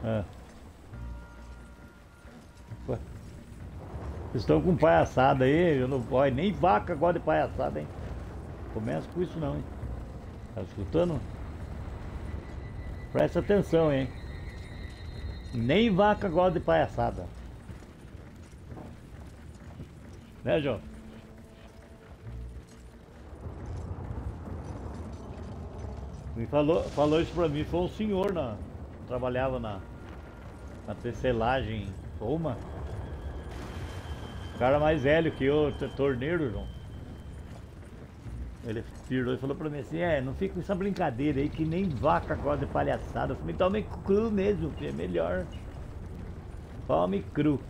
S1: É. Ué. Estão com palhaçada aí, eu não pode. Nem vaca gosta de palhaçada, hein? Começa com isso não, hein? Tá escutando? Presta atenção, hein? Nem vaca gosta de palhaçada. Né, João? Me falou, falou isso pra mim, foi um senhor na. Trabalhava na. Na tecelagem Roma. O cara mais velho que eu, torneiro, João. Ele virou e falou pra mim assim, é, não fica com essa brincadeira aí que nem vaca gosta de palhaçada. Eu falei, tome cru mesmo, filho, é melhor. Come cru.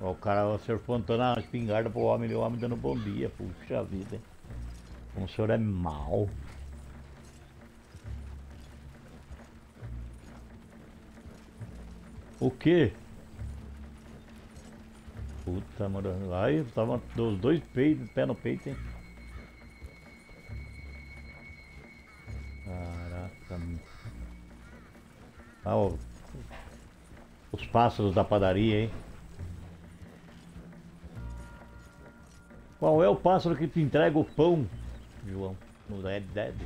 S1: O cara, o senhor apontando a espingarda pro homem e o homem dando bom dia. Puxa vida? Como o senhor é mau. O quê? Puta, mano. Aí, tava os dois peitos, pé no peito, hein? Caraca. Ah, ó, os pássaros da padaria, hein? Qual é o pássaro que te entrega o pão, João? No Red Dead?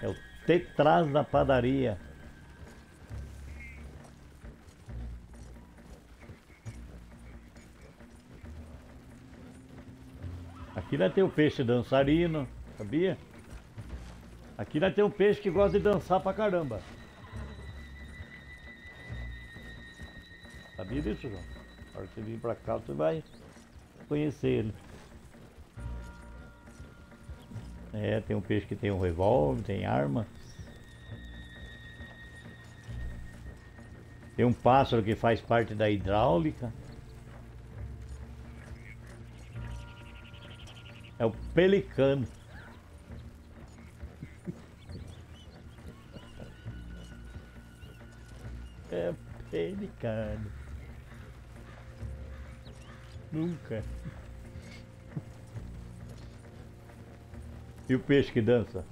S1: É o Tetraz da padaria. Aqui nós tem o peixe dançarino, sabia? Aqui nós tem um peixe que gosta de dançar pra caramba. Sabia disso, João? Na hora que você vir pra cá, você vai conhecer ele. É, tem um peixe que tem um revólver, tem arma. Tem um pássaro que faz parte da hidráulica. É o pelicano. É pelicano. Nunca. E o peixe que dança?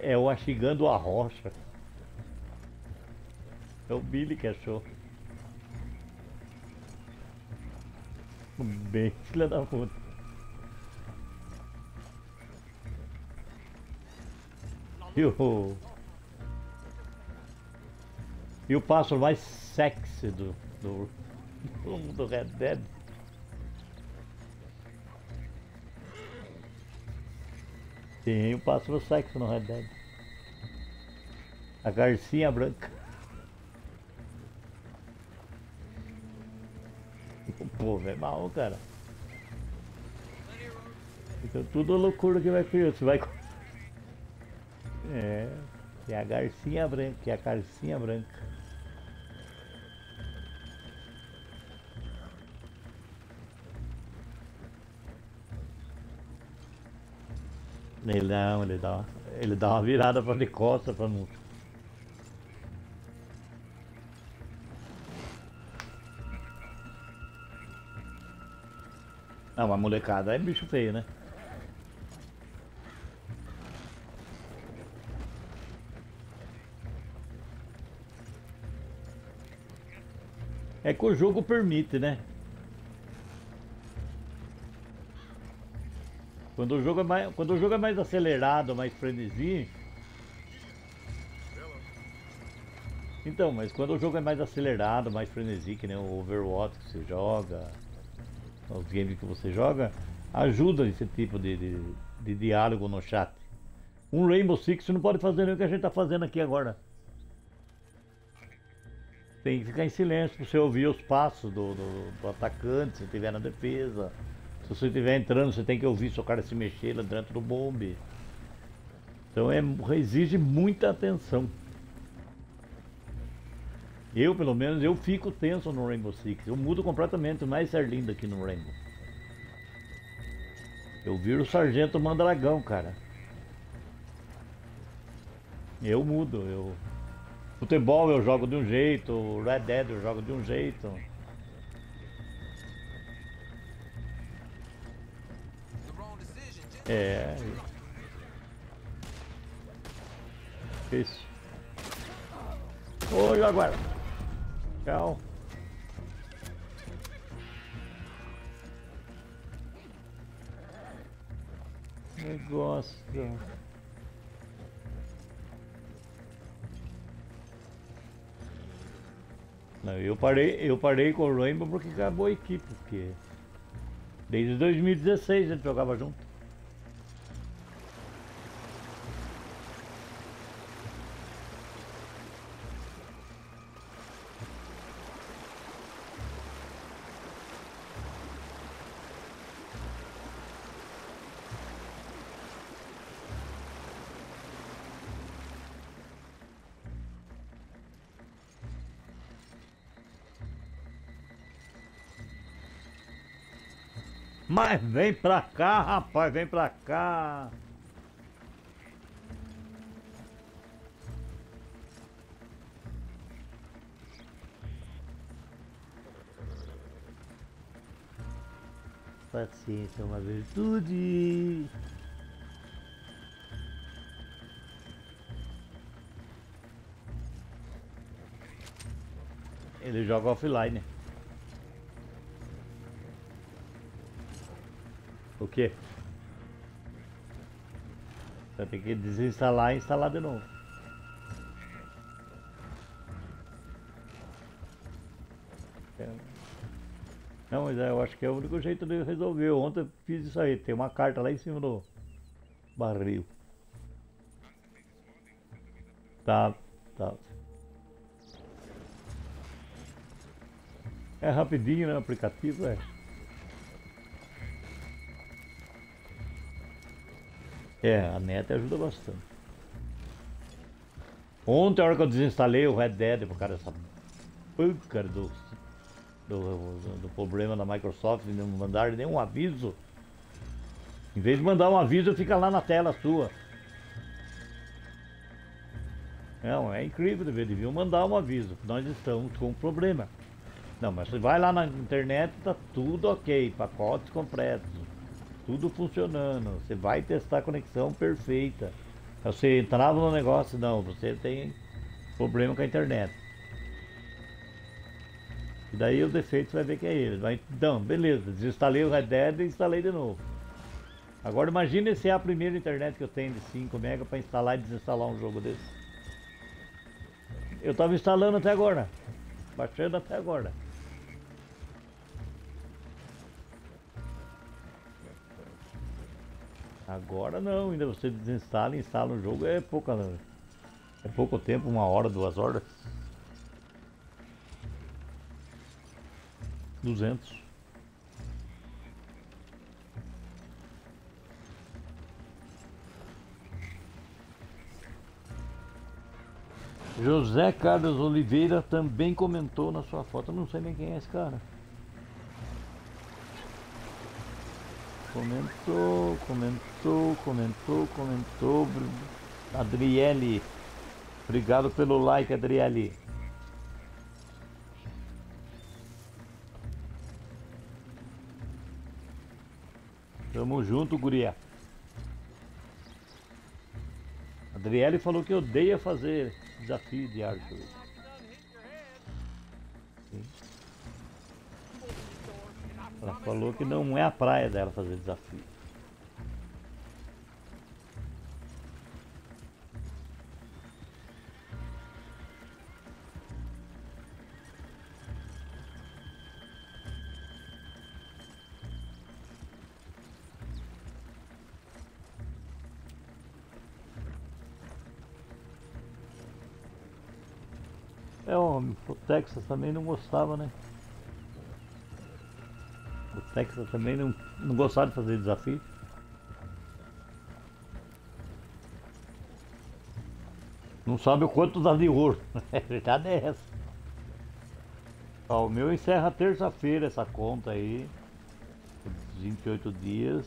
S1: É o Axigando a Rocha. É o Billy que achou. Bem, filha da puta. E o. E o pássaro mais sexy do. do. do Red Dead. Tem o pássaro sexy no Red Dead. A garcinha branca. É mal, cara. Então tudo loucura que vai criar. Você vai. É. É a garcinha branca, é a carcinha branca. Ele não, ele dá, ele dá uma virada para de costa para não. Não, a molecada é bicho feio, né? É que o jogo permite, né? Quando o jogo é mais, quando o jogo é mais acelerado, mais frenesi. Então, mas quando o jogo é mais acelerado, mais frenesi, que nem o Overwatch que você joga, os games que você joga, ajuda esse tipo de, de, de diálogo no chat. Um Rainbow Six não pode fazer nem o que a gente está fazendo aqui agora. Tem que ficar em silêncio para você ouvir os passos do, do, do atacante, se estiver na defesa. Se você estiver entrando, você tem que ouvir seu cara se mexer lá dentro do bombe. Então é, exige muita atenção. Eu, pelo menos, eu fico tenso no Rainbow Six. Eu mudo completamente, mais ser lindo aqui no Rainbow. Eu viro o Sargento Mandragão, cara. Eu mudo, eu... Futebol eu jogo de um jeito, Red Dead eu jogo de um jeito. É. Isso. Oi, agora. Tchau. Negócio. Não, eu parei, eu parei com o Rainbow porque acabou a equipe, porque desde 2016 a gente jogava junto. Mas vem pra cá, rapaz, vem pra cá. Paciência é uma virtude. Ele joga offline. O quê? Vai ter que desinstalar e instalar de novo. É. Não, mas é, eu acho que é o único jeito de resolver. Ontem eu fiz isso aí. Tem uma carta lá em cima do barril. Tá, tá. É rapidinho, né? O aplicativo é. É, a neta ajuda bastante. Ontem, a hora que eu desinstalei o Red Dead por causa dessa pâncara do, do, do problema da Microsoft não mandar nenhum aviso. Em vez de mandar um aviso, fica lá na tela sua. Não, é incrível, deviam mandar um aviso. Nós estamos com um problema. Não, mas você vai lá na internet, tá tudo ok, pacotes completos, tudo funcionando. Você vai testar a conexão perfeita. Você entrava no negócio, não, você tem problema com a internet. E daí o defeito você vai ver que é ele. Vai, então, beleza, desinstalei o Red Dead e instalei de novo. Agora imagine se é a primeira internet que eu tenho de 5 MB para instalar e desinstalar um jogo desse. Eu estava instalando até agora. Baixando até agora. Agora não, ainda você desinstala e instala o jogo, é pouca. É pouco tempo, uma hora, duas horas. 200. José Carlos Oliveira também comentou na sua foto. Não sei nem quem é esse cara. Comentou, comentou, comentou, comentou. Adriele. Obrigado pelo like, Adriele. Tamo junto, guria. Adriele falou que odeia fazer desafio de. Sim. Ela falou que não é a praia dela fazer desafio. É, o, o Texas também não gostava, né? Texas também não, não gostava de fazer desafio. Não sabe o quanto dá de ouro. [laughs] A verdade é essa. Ó, o meu encerra terça-feira essa conta aí. 28 dias.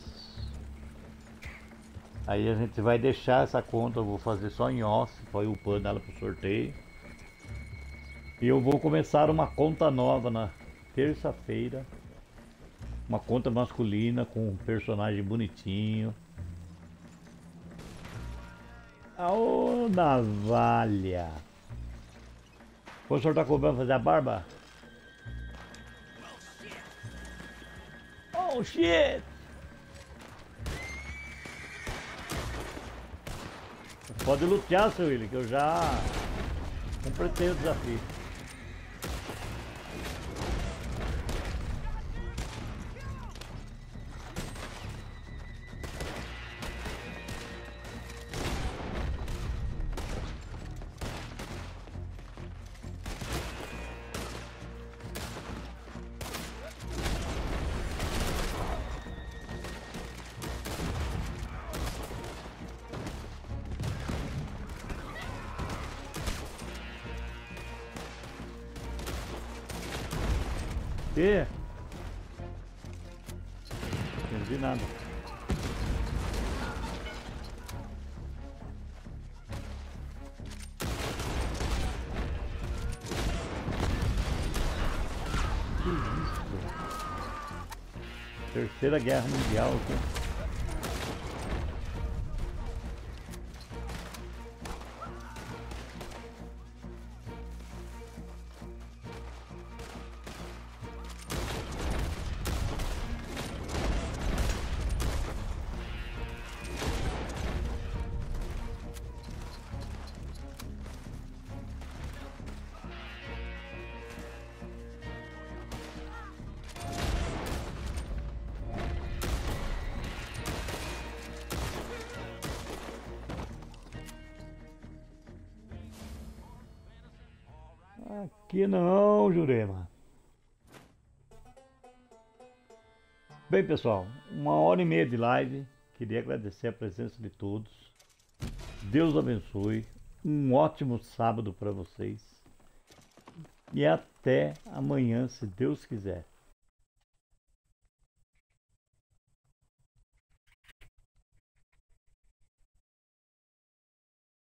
S1: Aí a gente vai deixar essa conta, eu vou fazer só em off, foi upando ela pro sorteio. E eu vou começar uma conta nova na terça-feira. Uma conta masculina com um personagem bonitinho. Ô navalha! O senhor tá cobrando fazer a barba? Oh shit! Pode lutear, seu Willi, que eu já completei o desafio. Guerra Mundial não, Jurema. Bem, pessoal, uma hora e meia de live. Queria agradecer a presença de todos. Deus abençoe. Um ótimo sábado para vocês. E até amanhã, se Deus quiser.